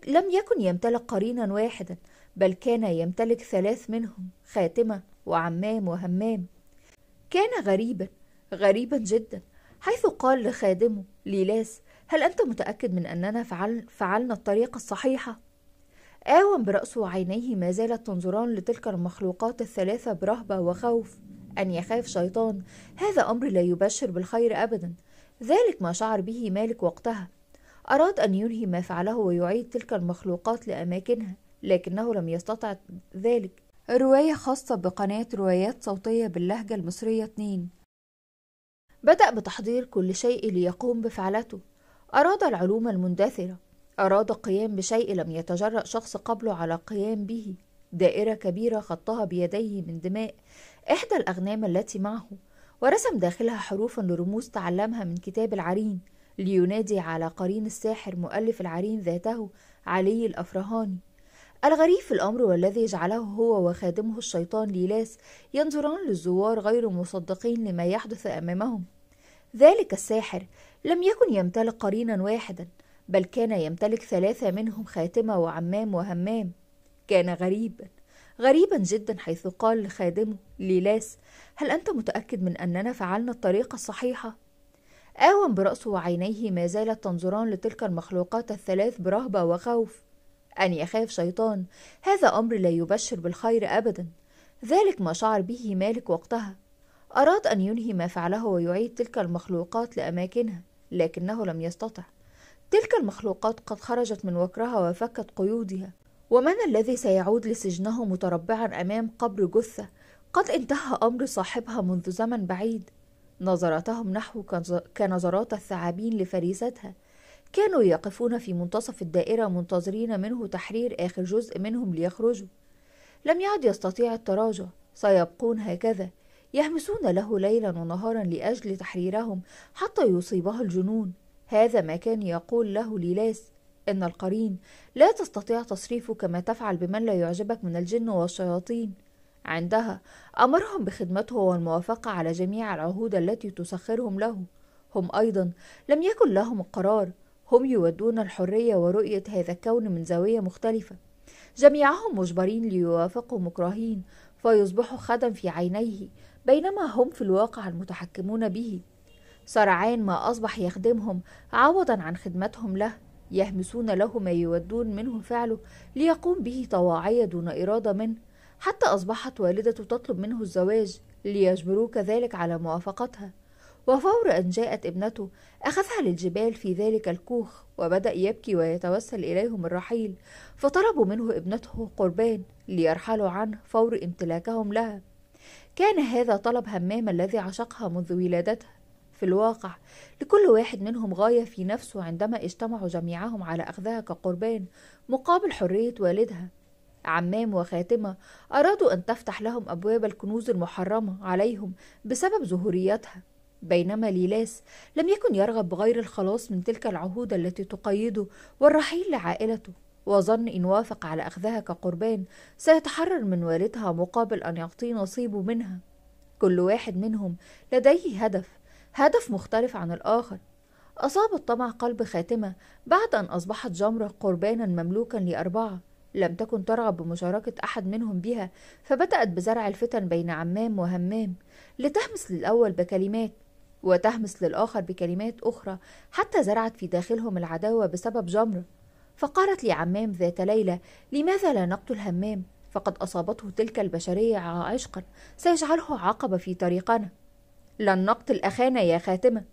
لم يكن يمتلك قرينا واحدا بل كان يمتلك ثلاث منهم خاتمة وعمام وهمام كان غريبا غريبا جدا حيث قال لخادمه ليلاس هل أنت متأكد من أننا فعل فعلنا الطريقة الصحيحة؟ آوم برأسه وعينيه ما زالت تنظران لتلك المخلوقات الثلاثة برهبة وخوف أن يخاف شيطان. هذا أمر لا يبشر بالخير أبدا. ذلك ما شعر به مالك وقتها. أراد أن ينهي ما فعله ويعيد تلك المخلوقات لأماكنها لكنه لم يستطع ذلك. رواية خاصة بقناة روايات صوتية باللهجة المصرية 2 بدأ بتحضير كل شيء ليقوم بفعلته. أراد العلوم المندثرة. أراد القيام بشيء لم يتجرأ شخص قبله على القيام به. دائرة كبيرة خطها بيديه من دماء إحدى الأغنام التي معه ورسم داخلها حروفا لرموز تعلمها من كتاب العرين لينادي على قرين الساحر مؤلف العرين ذاته علي الأفرهاني الغريب في الأمر والذي جعله هو وخادمه الشيطان ليلاس ينظران للزوار غير مصدقين لما يحدث أمامهم. ذلك الساحر لم يكن يمتلك قرينا واحدا بل كان يمتلك ثلاثة منهم خاتمة وعمام وهمام. كان غريبا غريبا جدا حيث قال لخادمه ليلاس هل أنت متأكد من أننا فعلنا الطريقة الصحيحة؟ آوم برأسه وعينيه ما زالت تنظران لتلك المخلوقات الثلاث برهبة وخوف. أن يخاف شيطان هذا أمر لا يبشر بالخير أبدا. ذلك ما شعر به مالك وقتها. أراد أن ينهي ما فعله ويعيد تلك المخلوقات لأماكنها لكنه لم يستطع. تلك المخلوقات قد خرجت من وكرها وفكت قيودها ومن الذي سيعود لسجنه متربعا أمام قبر جثة؟ قد انتهى أمر صاحبها منذ زمن بعيد. نظراتهم نحو كنظرات الثعابين لفريستها. كانوا يقفون في منتصف الدائرة منتظرين منه تحرير آخر جزء منهم ليخرجوا. لم يعد يستطيع التراجع سيبقون هكذا. يهمسون له ليلا ونهارا لأجل تحريرهم حتى يصيبه الجنون. هذا ما كان يقول له ليلاس. إن القرين لا تستطيع تصريفه كما تفعل بمن لا يعجبك من الجن والشياطين. عندها أمرهم بخدمته والموافقة على جميع العهود التي تسخرهم له. هم أيضا لم يكن لهم القرار هم يودون الحرية ورؤية هذا الكون من زاوية مختلفة. جميعهم مجبرين ليوافقوا مكرهين فيصبحوا خدم في عينيه بينما هم في الواقع المتحكمون به. سرعان ما أصبح يخدمهم عوضا عن خدمتهم له. يهمسون له ما يودون منه فعله ليقوم به طواعية دون إرادة منه. حتى أصبحت والدته تطلب منه الزواج ليجبروه كذلك على موافقتها. وفور أن جاءت ابنته أخذها للجبال في ذلك الكوخ وبدأ يبكي ويتوسل إليهم الرحيل. فطلبوا منه ابنته قربان ليرحلوا عنه فور امتلاكهم لها. كان هذا طلب همام الذي عشقها منذ ولادتها. في الواقع. لكل واحد منهم غاية في نفسه عندما اجتمعوا جميعهم على أخذها كقربان مقابل حرية والدها. عمام وخاتمة أرادوا أن تفتح لهم أبواب الكنوز المحرمة عليهم بسبب ظهوريتها. بينما ليلاس لم يكن يرغب بغير الخلاص من تلك العهود التي تقيده والرحيل لعائلته وظن إن وافق على أخذها كقربان سيتحرر من والدها مقابل أن يعطيه نصيبه منها. كل واحد منهم لديه هدف هدف مختلف عن الآخر. أصاب الطمع قلب خاتمة بعد أن أصبحت جمرة قربانا مملوكا لأربعة لم تكن ترغب بمشاركة أحد منهم بها فبدأت بزرع الفتن بين عمام وهمام لتهمس للأول بكلمات وتهمس للآخر بكلمات أخرى حتى زرعت في داخلهم العداوة بسبب جمرة. فقالت لعمام ذات ليلة لماذا لا نقتل همام فقد أصابته تلك البشرية عشقا سيجعله عقبة في طريقنا. لن نقتل أخانا يا خاتمة.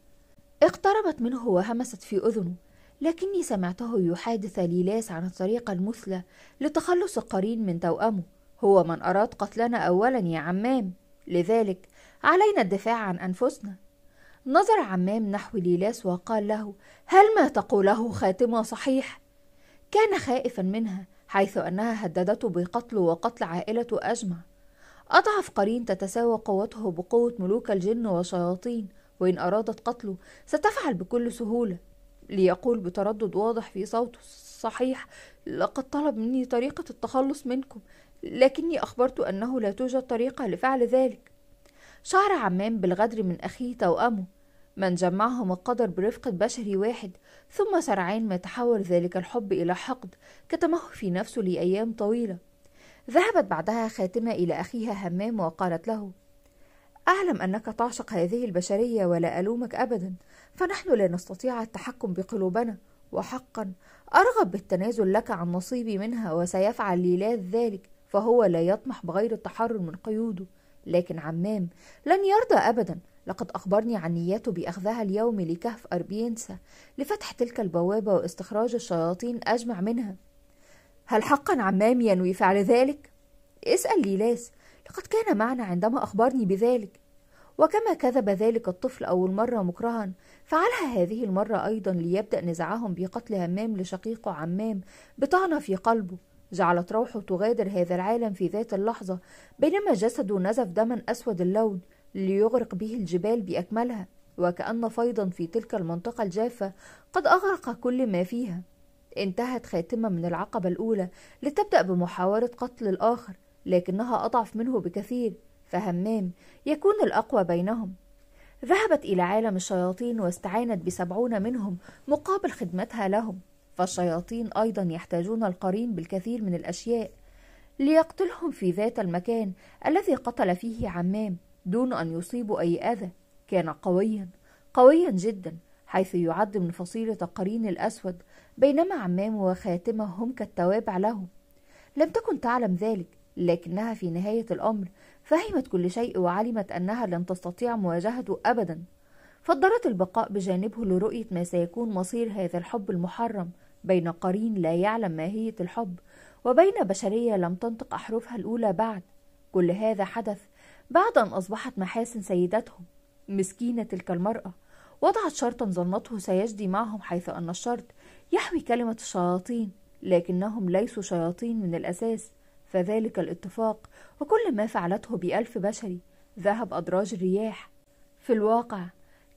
اقتربت منه وهمست في أذنه لكني سمعته يحادث ليلاس عن الطريقة المثلى لتخلص القرين من توأمه. هو من أراد قتلنا أولا يا عمام. لذلك علينا الدفاع عن أنفسنا. نظر عمام نحو ليلاس وقال له هل ما تقوله خاتمة صحيح؟ كان خائفا منها حيث أنها هددته بقتله وقتل عائلته أجمع. أضعف قرين تتساوى قوته بقوة ملوك الجن والشياطين وإن أرادت قتله ستفعل بكل سهولة. ليقول بتردد واضح في صوته صحيح لقد طلب مني طريقة التخلص منكم لكني أخبرت أنه لا توجد طريقة لفعل ذلك. شعر عمام بالغدر من أخيه توأمه من جمعهم القدر برفقة بشري واحد ثم سرعان ما تحول ذلك الحب إلى حقد كتمه في نفسه لأيام طويلة. ذهبت بعدها خاتمة إلى أخيها همام وقالت له أعلم أنك تعشق هذه البشرية ولا ألومك أبدا فنحن لا نستطيع التحكم بقلوبنا وحقا أرغب بالتنازل لك عن نصيبي منها وسيفعل ليلاذ ذلك فهو لا يطمح بغير التحرر من قيوده لكن عمام لن يرضى أبدا لقد أخبرني عن نيته بأخذها اليوم لكهف أربينسا لفتح تلك البوابة واستخراج الشياطين أجمع منها. هل حقا عمام ينوي فعل ذلك؟ اسأل ليلاس لقد كان معنا عندما أخبرني بذلك. وكما كذب ذلك الطفل أول مرة مكرها فعلها هذه المرة أيضا ليبدأ نزاعهم بقتل همام لشقيقه عمام بطعنة في قلبه. جعلت روحه تغادر هذا العالم في ذات اللحظة بينما جسده نزف دما أسود اللون ليغرق به الجبال بأكملها. وكأن فيضا في تلك المنطقة الجافة قد أغرق كل ما فيها. انتهت خاتمة من العقبة الأولى لتبدأ بمحاولة قتل الآخر لكنها أضعف منه بكثير فهمام يكون الأقوى بينهم. ذهبت إلى عالم الشياطين واستعانت بسبعون منهم مقابل خدمتها لهم فالشياطين أيضا يحتاجون القرين بالكثير من الأشياء. ليقتلهم في ذات المكان الذي قتل فيه عمام دون أن يصيبوا أي أذى كان قويا قويا جدا. حيث يعد من فصيلة القرين الأسود بينما عمام وخاتمة هم كالتوابع له لم تكن تعلم ذلك لكنها في نهاية الأمر فهمت كل شيء وعلمت أنها لن تستطيع مواجهته أبدا. فضلت البقاء بجانبه لرؤية ما سيكون مصير هذا الحب المحرم بين قرين لا يعلم ماهية الحب وبين بشرية لم تنطق أحرفها الأولى بعد. كل هذا حدث بعد أن أصبحت محاسن سيدتهم مسكينة تلك المرأة وضعت شرطا ظنته سيجدي معهم حيث أن الشرط يحوي كلمة الشياطين لكنهم ليسوا شياطين من الأساس فذلك الاتفاق وكل ما فعلته بألف بشري ذهب أدراج الرياح. في الواقع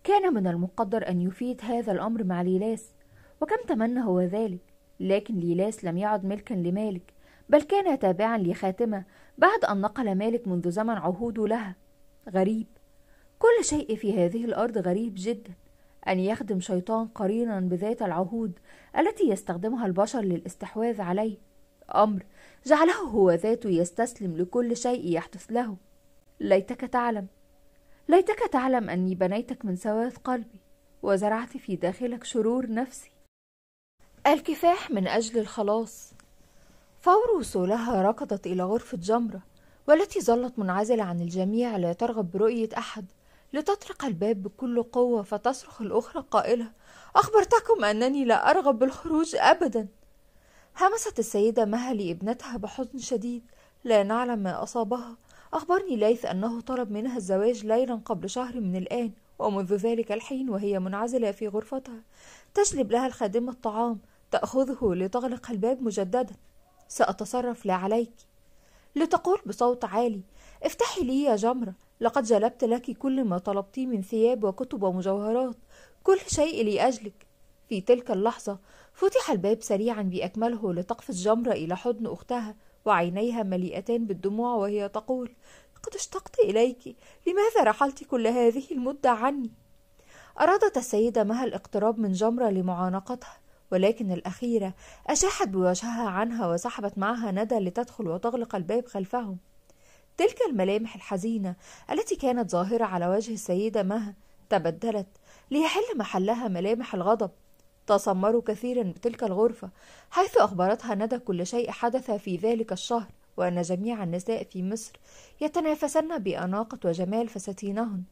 كان من المقدر أن يفيد هذا الأمر مع ليلاس وكم تمنى هو ذلك لكن ليلاس لم يعد ملكا لمالك بل كان تابعا لخاتمة بعد أن نقل مالك منذ زمن عهوده لها. غريب. كل شيء في هذه الأرض غريب جدا أن يخدم شيطان قرينا بذات العهود التي يستخدمها البشر للاستحواذ عليه. أمر جعله هو ذاته يستسلم لكل شيء يحدث له. ليتك تعلم ليتك تعلم أني بنيتك من سواد قلبي وزرعت في داخلك شرور نفسي. الكفاح من أجل الخلاص. فور وصولها ركضت إلى غرفة جمرة والتي ظلت منعزلة عن الجميع لا ترغب برؤية أحد. لتطرق الباب بكل قوة فتصرخ الأخرى قائلة أخبرتكم أنني لا أرغب بالخروج أبدا. همست السيدة مها لابنتها بحزن شديد لا نعلم ما أصابها. أخبرني ليث أنه طلب منها الزواج ليلا قبل شهر من الآن ومنذ ذلك الحين وهي منعزلة في غرفتها. تجلب لها الخادمة الطعام تأخذه لتغلق الباب مجددا. سأتصرف لا عليك. لتقول بصوت عالي افتحي لي يا جمرة. لقد جلبت لك كل ما طلبتيه من ثياب وكتب ومجوهرات كل شيء لأجلك في تلك اللحظة فتح الباب سريعا بأكمله لتقفز جمرة إلى حضن أختها وعينيها مليئتان بالدموع وهي تقول قد اشتقت إليك لماذا رحلت كل هذه المدة عني؟ أرادت السيدة مها الاقتراب من جمرة لمعانقتها ولكن الأخيرة أشاحت بوجهها عنها وسحبت معها ندى لتدخل وتغلق الباب خلفهم تلك الملامح الحزينة التي كانت ظاهرة على وجه السيدة مها تبدلت ليحل محلها ملامح الغضب. تسمروا كثيرا بتلك الغرفة حيث أخبرتها ندى كل شيء حدث في ذلك الشهر وأن جميع النساء في مصر يتنافسن بأناقة وجمال فساتينهن.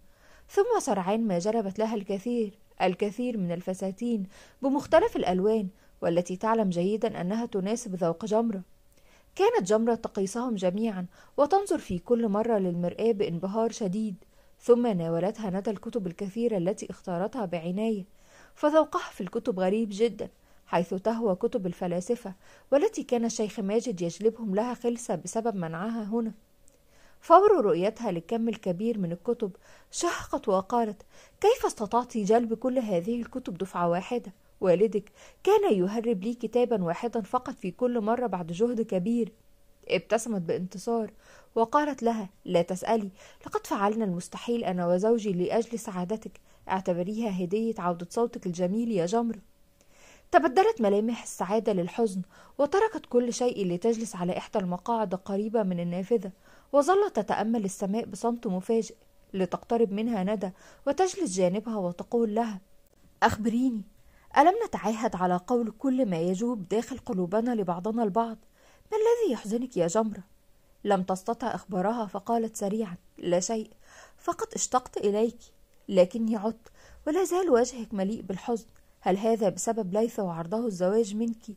ثم سرعان ما جلبت لها الكثير الكثير من الفساتين بمختلف الألوان والتي تعلم جيدا أنها تناسب ذوق جمرة. كانت جمرة تقيسهم جميعا وتنظر في كل مرة للمرآة بانبهار شديد ثم ناولتها ندى الكتب الكثيرة التي اختارتها بعناية فذوقها في الكتب غريب جدا حيث تهوى كتب الفلاسفة والتي كان الشيخ ماجد يجلبهم لها خلسة بسبب منعها هنا. فور رؤيتها للكم الكبير من الكتب شهقت وقالت كيف استطعت جلب كل هذه الكتب دفعة واحدة؟ والدك كان يهرب لي كتابا واحدا فقط في كل مرة بعد جهد كبير. ابتسمت بانتصار وقالت لها لا تسألي لقد فعلنا المستحيل أنا وزوجي لأجل سعادتك. اعتبريها هدية عودة صوتك الجميل يا جمر تبدلت ملامح السعادة للحزن وتركت كل شيء لتجلس على إحدى المقاعد القريبة من النافذة وظلت تتأمل السماء بصمت مفاجئ لتقترب منها ندى وتجلس جانبها وتقول لها أخبريني ألم نتعاهد على قول كل ما يجوب داخل قلوبنا لبعضنا البعض؟ ما الذي يحزنك يا جمرة؟ لم تستطع إخبارها فقالت سريعا لا شيء فقط اشتقت إليك لكني عدت ولا زال وجهك مليء بالحزن. هل هذا بسبب ليث وعرضه الزواج منك؟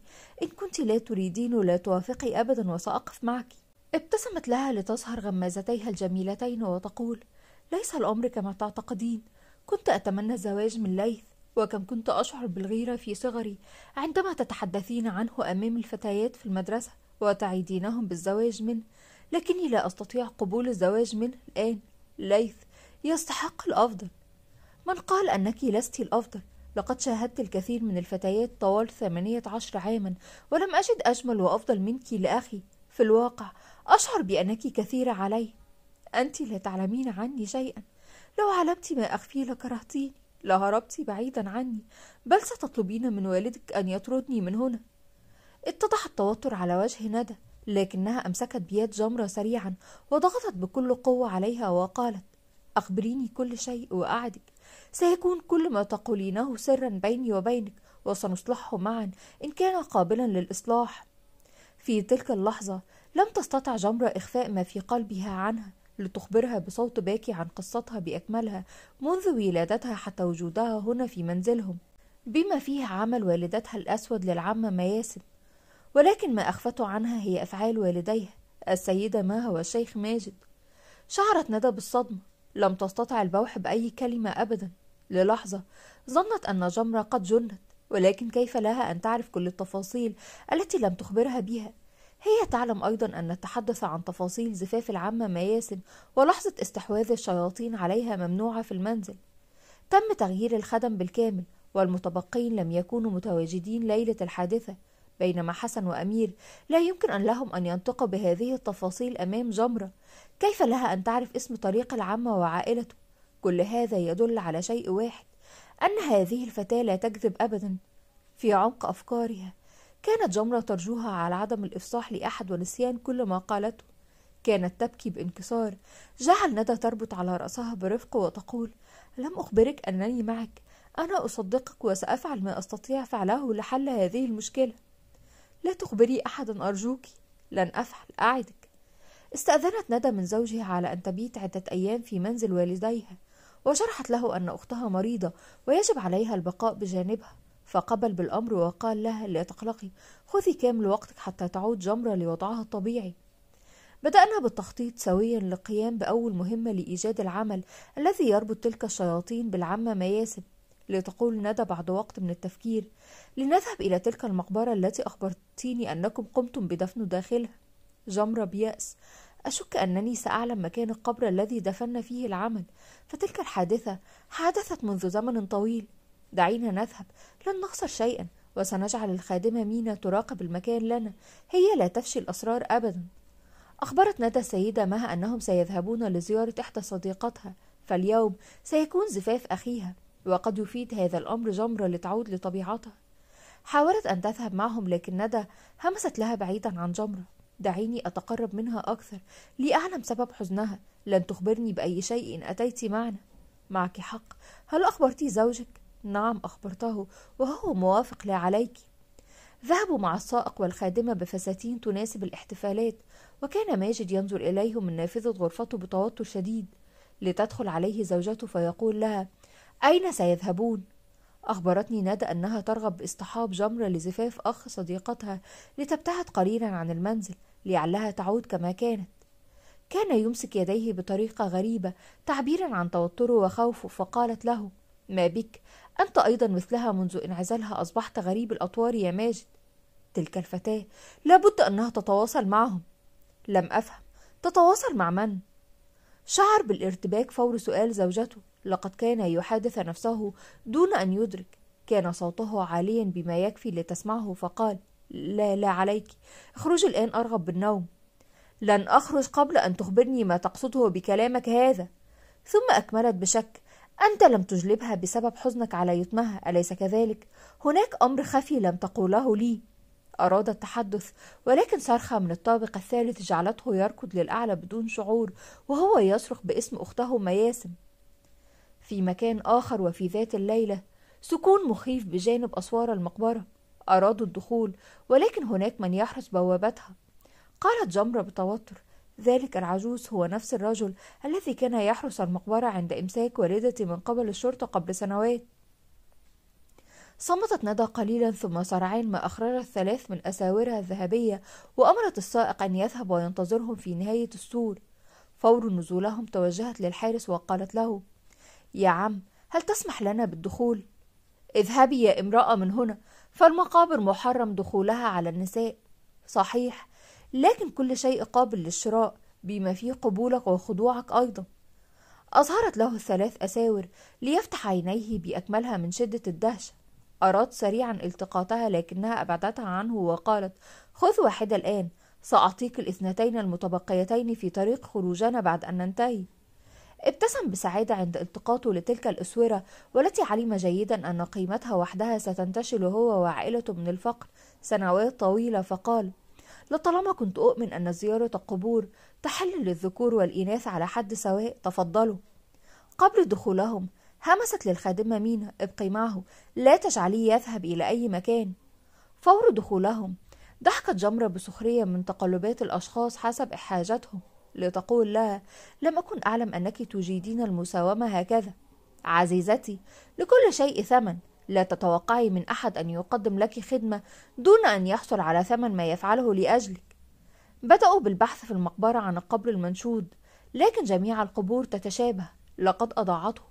إن كنت لا تريدين لا توافقي أبدا وسأقف معك. ابتسمت لها لتظهر غمازتيها الجميلتين وتقول ليس الأمر كما تعتقدين. كنت أتمنى الزواج من ليث. وكم كنت أشعر بالغيرة في صغري عندما تتحدثين عنه أمام الفتيات في المدرسة وتعيدينهم بالزواج منه لكني لا أستطيع قبول الزواج منه الآن. ليث يستحق الأفضل. من قال أنك لست الأفضل؟ لقد شاهدت الكثير من الفتيات طوال ثمانية عشر عاما ولم أجد أجمل وأفضل منك لأخي. في الواقع أشعر بأنك كثيرة علي. أنت لا تعلمين عني شيئا. لو علمت ما أخفي لكرهتيني. لهربت بعيدا عني بل ستطلبين من والدك أن يطردني من هنا. اتضح التوتر على وجه ندى لكنها أمسكت بيد جمرة سريعا وضغطت بكل قوة عليها وقالت أخبريني كل شيء وأعدك. سيكون كل ما تقولينه سرا بيني وبينك وسنصلحه معا إن كان قابلا للإصلاح. في تلك اللحظة لم تستطع جمرة إخفاء ما في قلبها عنها. لتخبرها بصوت باكي عن قصتها بأكملها منذ ولادتها حتى وجودها هنا في منزلهم بما فيه عمل والدتها الأسود للعمة مياسم ولكن ما أخفته عنها هي أفعال والديها السيدة ماها والشيخ ماجد. شعرت ندى بالصدمة لم تستطع البوح بأي كلمة أبدا. للحظة ظنت أن جمرة قد جنت ولكن كيف لها أن تعرف كل التفاصيل التي لم تخبرها بها؟ هي تعلم أيضا أن التحدث عن تفاصيل زفاف العمة مياسم ولحظة استحواذ الشياطين عليها ممنوعة في المنزل. تم تغيير الخدم بالكامل والمتبقين لم يكونوا متواجدين ليلة الحادثة بينما حسن وأمير لا يمكن أن لهم أن ينطقوا بهذه التفاصيل أمام جمرة. كيف لها أن تعرف اسم طريق العمة وعائلته؟ كل هذا يدل على شيء واحد أن هذه الفتاة لا تكذب أبدا. في عمق أفكارها كانت جمرة ترجوها على عدم الإفصاح لأحد ونسيان كل ما قالته. كانت تبكي بانكسار. جعل ندى تربط على رأسها برفق وتقول لم أخبرك أنني معك. أنا أصدقك وسأفعل ما أستطيع فعله لحل هذه المشكلة. لا تخبري أحدا أرجوك. لن أفعل. أعدك. استأذنت ندى من زوجها على أن تبيت عدة أيام في منزل والديها وشرحت له أن أختها مريضة ويجب عليها البقاء بجانبها. فقبل بالأمر وقال لها لا تقلقي خذي كامل وقتك حتى تعود جمرة لوضعها الطبيعي. بدأنا بالتخطيط سويا للقيام بأول مهمة لإيجاد العمل الذي يربط تلك الشياطين بالعمة مياسب لتقول ندى بعد وقت من التفكير لنذهب إلى تلك المقبرة التي أخبرتيني أنكم قمتم بدفن داخلها. جمرة بيأس أشك أنني سأعلم مكان القبر الذي دفن فيه العمل فتلك الحادثة حدثت منذ زمن طويل. دعينا نذهب. لن نخسر شيئا وسنجعل الخادمة مينا تراقب المكان لنا. هي لا تفشي الأسرار أبدا. أخبرت ندى السيدة مها أنهم سيذهبون لزيارة إحدى صديقتها فاليوم سيكون زفاف أخيها وقد يفيد هذا الأمر جمرة لتعود لطبيعتها. حاولت أن تذهب معهم لكن ندى همست لها بعيدا عن جمرة. دعيني أتقرب منها أكثر لأعلم سبب حزنها. لن تخبرني بأي شيء أتيت معنا. معك حق. هل أخبرتي زوجك؟ نعم أخبرته وهو موافق لا عليك ذهبوا مع السائق والخادمة بفساتين تناسب الاحتفالات وكان ماجد ينظر إليهم من نافذة غرفته بتوتر شديد لتدخل عليه زوجته فيقول لها أين سيذهبون؟ أخبرتني ندى أنها ترغب باصطحاب جمرة لزفاف أخ صديقتها لتبتعد قليلا عن المنزل لعلها تعود كما كانت كان يمسك يديه بطريقة غريبة تعبيرا عن توتره وخوفه فقالت له ما بك. أنت أيضا مثلها منذ انعزالها أصبحت غريب الأطوار يا ماجد. تلك الفتاة لابد أنها تتواصل معهم. لم أفهم. تتواصل مع من؟ شعر بالارتباك فور سؤال زوجته. لقد كان يحادث نفسه دون أن يدرك. كان صوته عاليا بما يكفي لتسمعه فقال لا لا عليك. اخرجي الآن أرغب بالنوم. لن أخرج قبل أن تخبرني ما تقصده بكلامك هذا. ثم أكملت بشك. أنت لم تجلبها بسبب حزنك على يتمها أليس كذلك؟ هناك أمر خفي لم تقوله لي. أراد التحدث ولكن صرخة من الطابق الثالث جعلته يركض للأعلى بدون شعور وهو يصرخ باسم أخته مياسم. في مكان آخر وفي ذات الليلة سكون مخيف بجانب أسوار المقبرة. أرادوا الدخول ولكن هناك من يحرس بوابتها. قالت جمرة بتوتر ذلك العجوز هو نفس الرجل الذي كان يحرس المقبرة عند إمساك والدتي من قبل الشرطة قبل سنوات. صمتت ندى قليلا ثم سرعان ما أخرجت ثلاث من أساورها الذهبية وأمرت السائق أن يذهب وينتظرهم في نهاية السور. فور نزولهم توجهت للحارس وقالت له يا عم هل تسمح لنا بالدخول؟ اذهبي يا امرأة من هنا. فالمقابر محرم دخولها على النساء. صحيح لكن كل شيء قابل للشراء بما فيه قبولك وخضوعك أيضا. أظهرت له الثلاث أساور ليفتح عينيه بأكملها من شدة الدهشة أراد سريعا التقاطها لكنها أبعدتها عنه وقالت خذ واحدة الآن سأعطيك الاثنتين المتبقيتين في طريق خروجنا بعد أن ننتهي. ابتسم بسعادة عند التقاطه لتلك الأسورة والتي علم جيدا أن قيمتها وحدها ستنتشل هو وعائلته من الفقر سنوات طويلة فقال لطالما كنت أؤمن أن زيارة القبور تحل للذكور والإناث على حد سواء تفضلوا. قبل دخولهم همست للخادمة مينا ابقي معه لا تجعليه يذهب إلى أي مكان. فور دخولهم ضحكت جمرة بسخرية من تقلبات الأشخاص حسب حاجتهم لتقول لها لم أكن أعلم أنك تجيدين المساومة هكذا. عزيزتي لكل شيء ثمن. لا تتوقعي من أحد أن يقدم لك خدمة دون أن يحصل على ثمن ما يفعله لأجلك. بدأوا بالبحث في المقبرة عن القبر المنشود لكن جميع القبور تتشابه لقد أضاعته.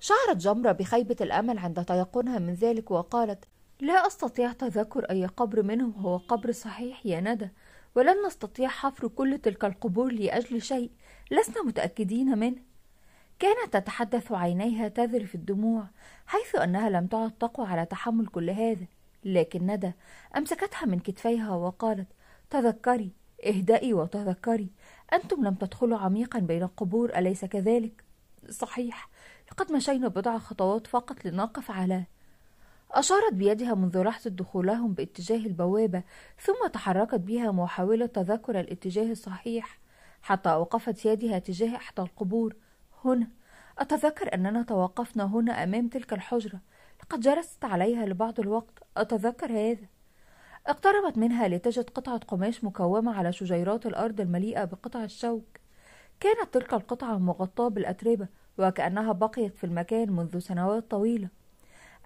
شعرت جمرة بخيبة الأمل عند تيقنها من ذلك وقالت لا أستطيع تذكر أي قبر منهم هو قبر صحيح يا ندى ولن نستطيع حفر كل تلك القبور لأجل شيء لسنا متأكدين منه. كانت تتحدث عينيها تذرف الدموع حيث أنها لم تعد تقوى على تحمل كل هذا لكن ندى أمسكتها من كتفيها وقالت تذكري اهدئي وتذكري أنتم لم تدخلوا عميقا بين القبور أليس كذلك؟ صحيح لقد مشينا بضع خطوات فقط لنقف على أشارت بيدها منذ لحظة دخولهم باتجاه البوابة ثم تحركت بها محاولة تذكر الاتجاه الصحيح حتى أوقفت يدها تجاه إحدى القبور هنا. أتذكر أننا توقفنا هنا أمام تلك الحجرة. لقد جلست عليها لبعض الوقت. أتذكر هذا. اقتربت منها لتجد قطعة قماش مكومة على شجيرات الأرض المليئة بقطع الشوك. كانت تلك القطعة مغطاة بالأتربة وكأنها بقيت في المكان منذ سنوات طويلة.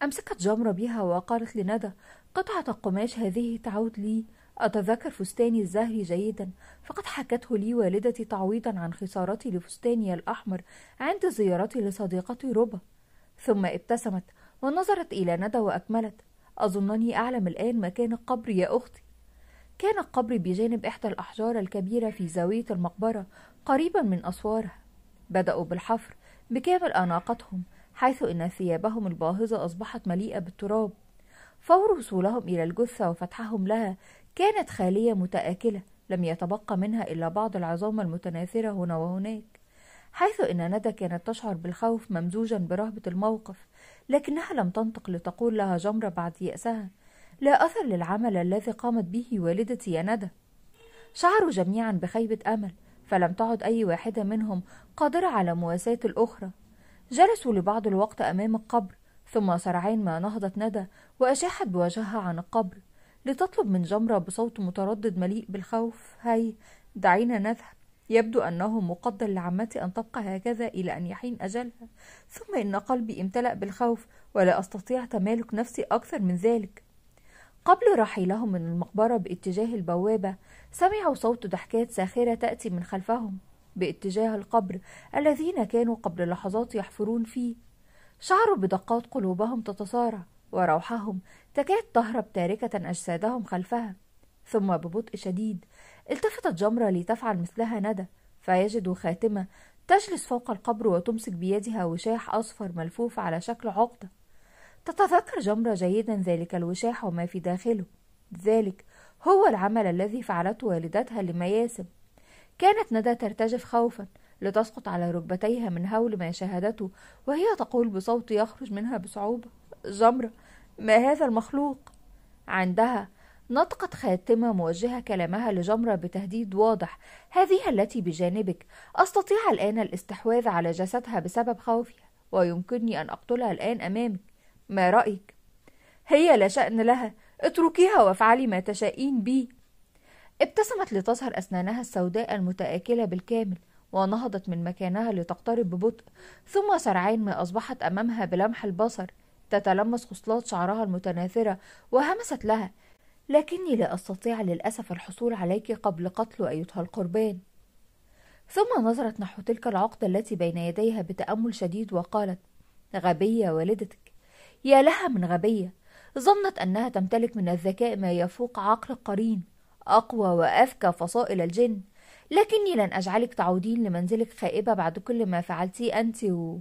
أمسكت جمرة بها وقالت لندى قطعة القماش هذه تعود لي. أتذكر فستاني الزهري جيدا فقد حكته لي والدتي تعويضا عن خسارتي لفستاني الأحمر عند زيارتي لصديقتي ربا ثم ابتسمت ونظرت إلى ندى وأكملت. أظنني أعلم الآن مكان القبر يا أختي. كان القبر بجانب إحدى الأحجار الكبيرة في زاوية المقبرة قريبا من أسوارها. بدأوا بالحفر بكامل أناقتهم حيث إن ثيابهم الباهظة أصبحت مليئة بالتراب. فور وصولهم إلى الجثة وفتحهم لها كانت خالية متآكلة لم يتبقى منها إلا بعض العظام المتناثرة هنا وهناك حيث إن ندى كانت تشعر بالخوف ممزوجا برهبة الموقف لكنها لم تنطق لتقول لها جمرة بعد يأسها لا أثر للعمل الذي قامت به والدتي يا ندى. شعروا جميعا بخيبة أمل فلم تعد أي واحدة منهم قادرة على مواساة الأخرى. جلسوا لبعض الوقت أمام القبر ثم سرعان ما نهضت ندى وأشاحت بوجهها عن القبر. لتطلب من جمرة بصوت متردد مليء بالخوف. هاي دعينا نذهب. يبدو أنه مقدر لعمتي أن تبقى هكذا إلى أن يحين أجلها. ثم إن قلبي امتلأ بالخوف ولا أستطيع تمالك نفسي أكثر من ذلك. قبل رحيلهم من المقبرة باتجاه البوابة سمعوا صوت ضحكات ساخرة تأتي من خلفهم باتجاه القبر الذين كانوا قبل لحظات يحفرون فيه. شعروا بدقات قلوبهم تتصارع. وروحهم تكاد تهرب تاركة أجسادهم خلفها. ثم ببطء شديد التفتت جمرة لتفعل مثلها ندى فيجدوا خاتمة تجلس فوق القبر وتمسك بيدها وشاح أصفر ملفوف على شكل عقدة. تتذكر جمرة جيدا ذلك الوشاح وما في داخله. ذلك هو العمل الذي فعلته والدتها لمياسم. كانت ندى ترتجف خوفا لتسقط على ركبتيها من هول ما شاهدته وهي تقول بصوت يخرج منها بصعوبة. جمرة. ما هذا المخلوق؟ عندها نطقت خاتمة موجهة كلامها لجمرة بتهديد واضح. هذه التي بجانبك. أستطيع الآن الاستحواذ على جسدها بسبب خوفها ويمكنني أن أقتلها الآن أمامك. ما رأيك؟ هي لا شأن لها. اتركيها وافعلي ما تشائين بي. ابتسمت لتظهر أسنانها السوداء المتآكلة بالكامل ونهضت من مكانها لتقترب ببطء. ثم سرعان ما أصبحت أمامها بلمح البصر. تتلمس خصلات شعرها المتناثرة وهمست لها لكني لا أستطيع للأسف الحصول عليك قبل قتل أيتها القربان. ثم نظرت نحو تلك العقدة التي بين يديها بتأمل شديد وقالت غبية والدتك. يا لها من غبية. ظنت أنها تمتلك من الذكاء ما يفوق عقل القرين أقوى وأذكى فصائل الجن. لكني لن أجعلك تعودين لمنزلك خائبة بعد كل ما فعلتيه أنت و...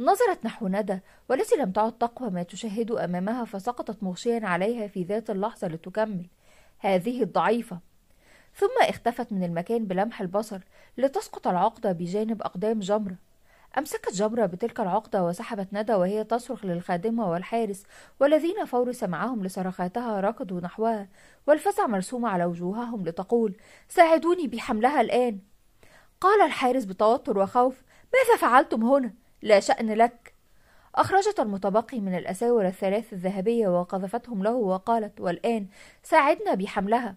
نظرت نحو ندى والتي لم تعد تقوى ما تشاهد أمامها فسقطت مغشيا عليها في ذات اللحظة لتكمل هذه الضعيفة. ثم اختفت من المكان بلمح البصر لتسقط العقدة بجانب أقدام جمرة. أمسكت جمرة بتلك العقدة وسحبت ندى وهي تصرخ للخادمة والحارس والذين فور سمعهم لصرخاتها ركضوا نحوها والفزع مرسوم على وجوههم لتقول ساعدوني بحملها الآن. قال الحارس بتوتر وخوف ماذا فعلتم هنا؟ لا شأن لك. أخرجت المتبقي من الأساور الثلاث الذهبية وقذفتهم له وقالت والآن ساعدنا بحملها.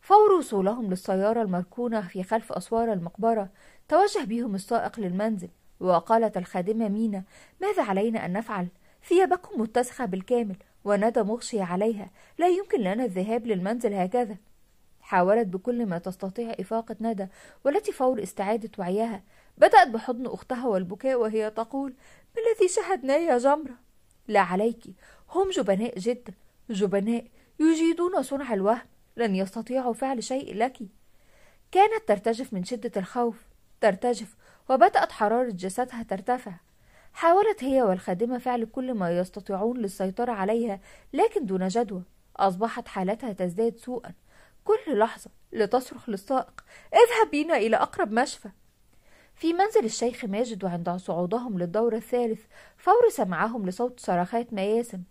فور وصولهم للسيارة المركونة في خلف أسوار المقبرة. توجه بهم السائق للمنزل. وقالت الخادمة مينا ماذا علينا أن نفعل؟ ثيابكم متسخة بالكامل وندى مغشية عليها. لا يمكن لنا الذهاب للمنزل هكذا. حاولت بكل ما تستطيع إفاقة ندى والتي فور استعادة وعيها. بدأت بحضن أختها والبكاء وهي تقول ما الذي شهدناه يا جمرة. لا عليك هم جبناء جدا جبناء يجيدون صنع الوهم لن يستطيعوا فعل شيء لك. كانت ترتجف من شدة الخوف ترتجف وبدأت حرارة جسدها ترتفع. حاولت هي والخادمة فعل كل ما يستطيعون للسيطرة عليها لكن دون جدوى أصبحت حالتها تزداد سوءا. كل لحظة لتصرخ للسائق اذهب بنا إلى أقرب مشفى. في منزل الشيخ ماجد وعند صعودهم للدور الثالث فور سمعهم لصوت صرخات مياسم.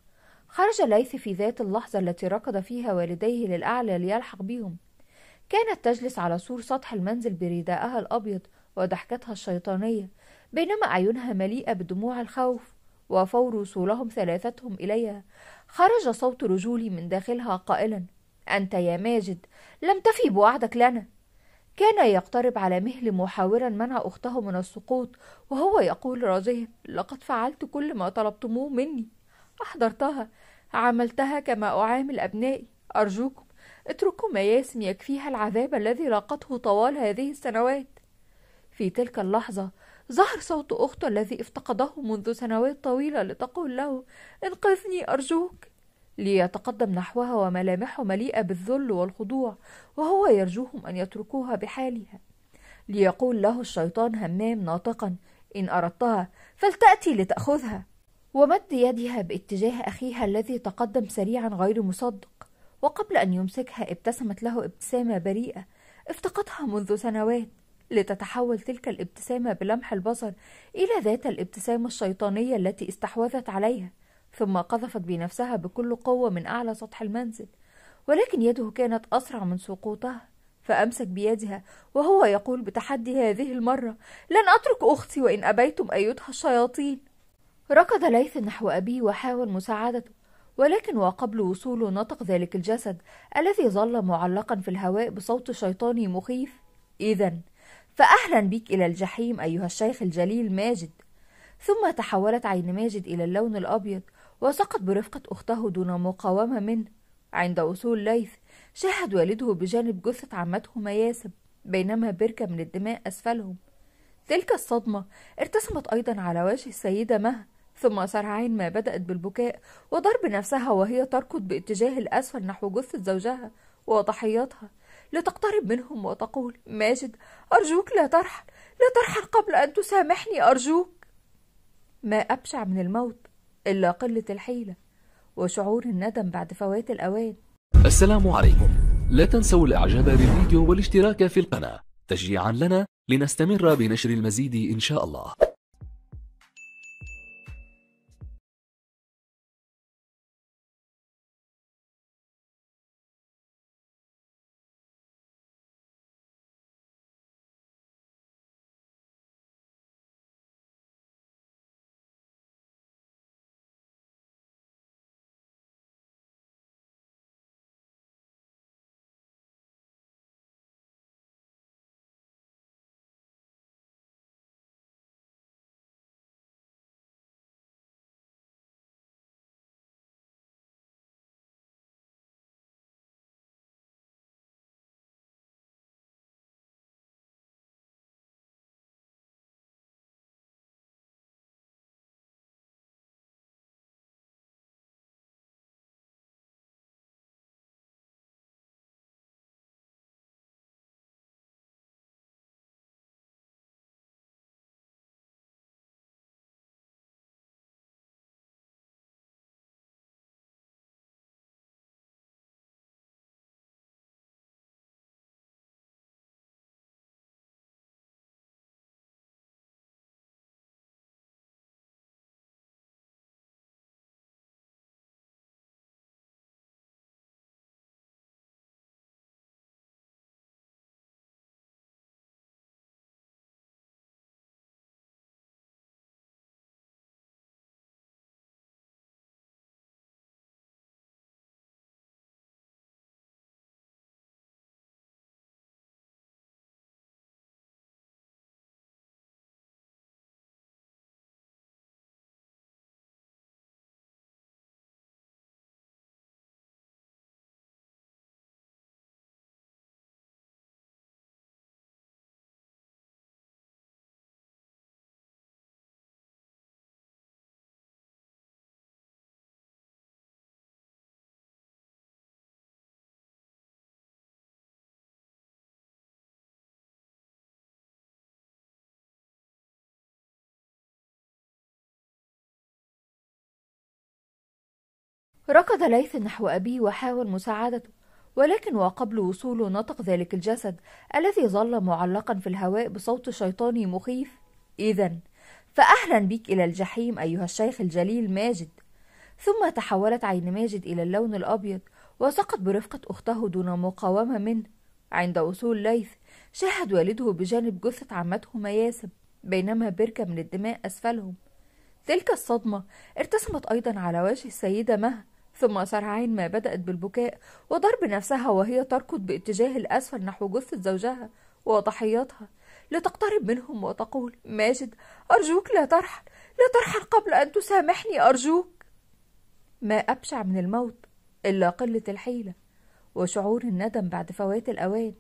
خرج ليث في ذات اللحظة التي ركض فيها والديه للأعلى ليلحق بهم. كانت تجلس على سور سطح المنزل برداءها الأبيض وضحكتها الشيطانية بينما أعينها مليئة بدموع الخوف وفور وصولهم ثلاثتهم إليها. خرج صوت رجولي من داخلها قائلا أنت يا ماجد لم تفي بوعدك لنا. كان يقترب على مهل محاورا منع أخته من السقوط وهو يقول راجيا لقد فعلت كل ما طلبتموه مني. أحضرتها عملتها كما أعامل أبنائي. أرجوكم اتركوا مياسم يكفيها العذاب الذي لاقته طوال هذه السنوات. في تلك اللحظة ظهر صوت أخته الذي افتقده منذ سنوات طويلة لتقول له انقذني أرجوك. ليتقدم نحوها وملامحه مليئة بالذل والخضوع وهو يرجوهم أن يتركوها بحالها. ليقول له الشيطان همام ناطقا إن أردتها فلتأتي لتأخذها. ومد يدها باتجاه أخيها الذي تقدم سريعا غير مصدق. وقبل أن يمسكها ابتسمت له ابتسامة بريئة افتقدها منذ سنوات لتتحول تلك الابتسامة بلمح البصر إلى ذات الابتسامة الشيطانية التي استحوذت عليها. ثم قذفت بنفسها بكل قوة من أعلى سطح المنزل ولكن يده كانت أسرع من سقوطها فأمسك بيدها وهو يقول بتحدي هذه المرة لن أترك أختي وإن أبيتم أيتها الشياطين. ركض ليث نحو أبيه وحاول مساعدته ولكن وقبل وصوله نطق ذلك الجسد الذي ظل معلقا في الهواء بصوت شيطاني مخيف. إذا فأهلا بك إلى الجحيم أيها الشيخ الجليل ماجد. ثم تحولت عين ماجد إلى اللون الأبيض وسقط برفقة أخته دون مقاومة منه. عند وصول ليث شاهد والده بجانب جثة عمته مياسم بينما بركة من الدماء أسفلهم. تلك الصدمة ارتسمت أيضا على وجه السيدة مها ثم سرعان ما بدأت بالبكاء وضرب نفسها وهي تركض باتجاه الأسفل نحو جثة زوجها وضحياتها. لتقترب منهم وتقول ماجد أرجوك لا ترحل لا ترحل قبل أن تسامحني أرجوك. ما أبشع من الموت. إلا قلة الحيلة وشعور الندم بعد فوات الأوان. السلام عليكم. لا تنسوا الإعجاب بالفيديو والاشتراك في القناة تشجيعا لنا لنستمر بنشر المزيد إن شاء الله. ركض ليث نحو أبيه وحاول مساعدته ولكن وقبل وصوله نطق ذلك الجسد الذي ظل معلقا في الهواء بصوت شيطاني مخيف. إذا فأهلا بك إلى الجحيم أيها الشيخ الجليل ماجد. ثم تحولت عين ماجد إلى اللون الأبيض وسقط برفقة أخته دون مقاومة منه. عند وصول ليث شاهد والده بجانب جثة عمته مياسم بينما بركة من الدماء أسفلهم. تلك الصدمة ارتسمت أيضا على وجه السيدة مها ثم سرعان ما بدأت بالبكاء وضرب نفسها وهي تركض باتجاه الأسفل نحو جثة زوجها وضحياتها لتقترب منهم وتقول ماجد أرجوك لا ترحل لا ترحل قبل أن تسامحني أرجوك. ما أبشع من الموت إلا قلة الحيلة وشعور الندم بعد فوات الأوان.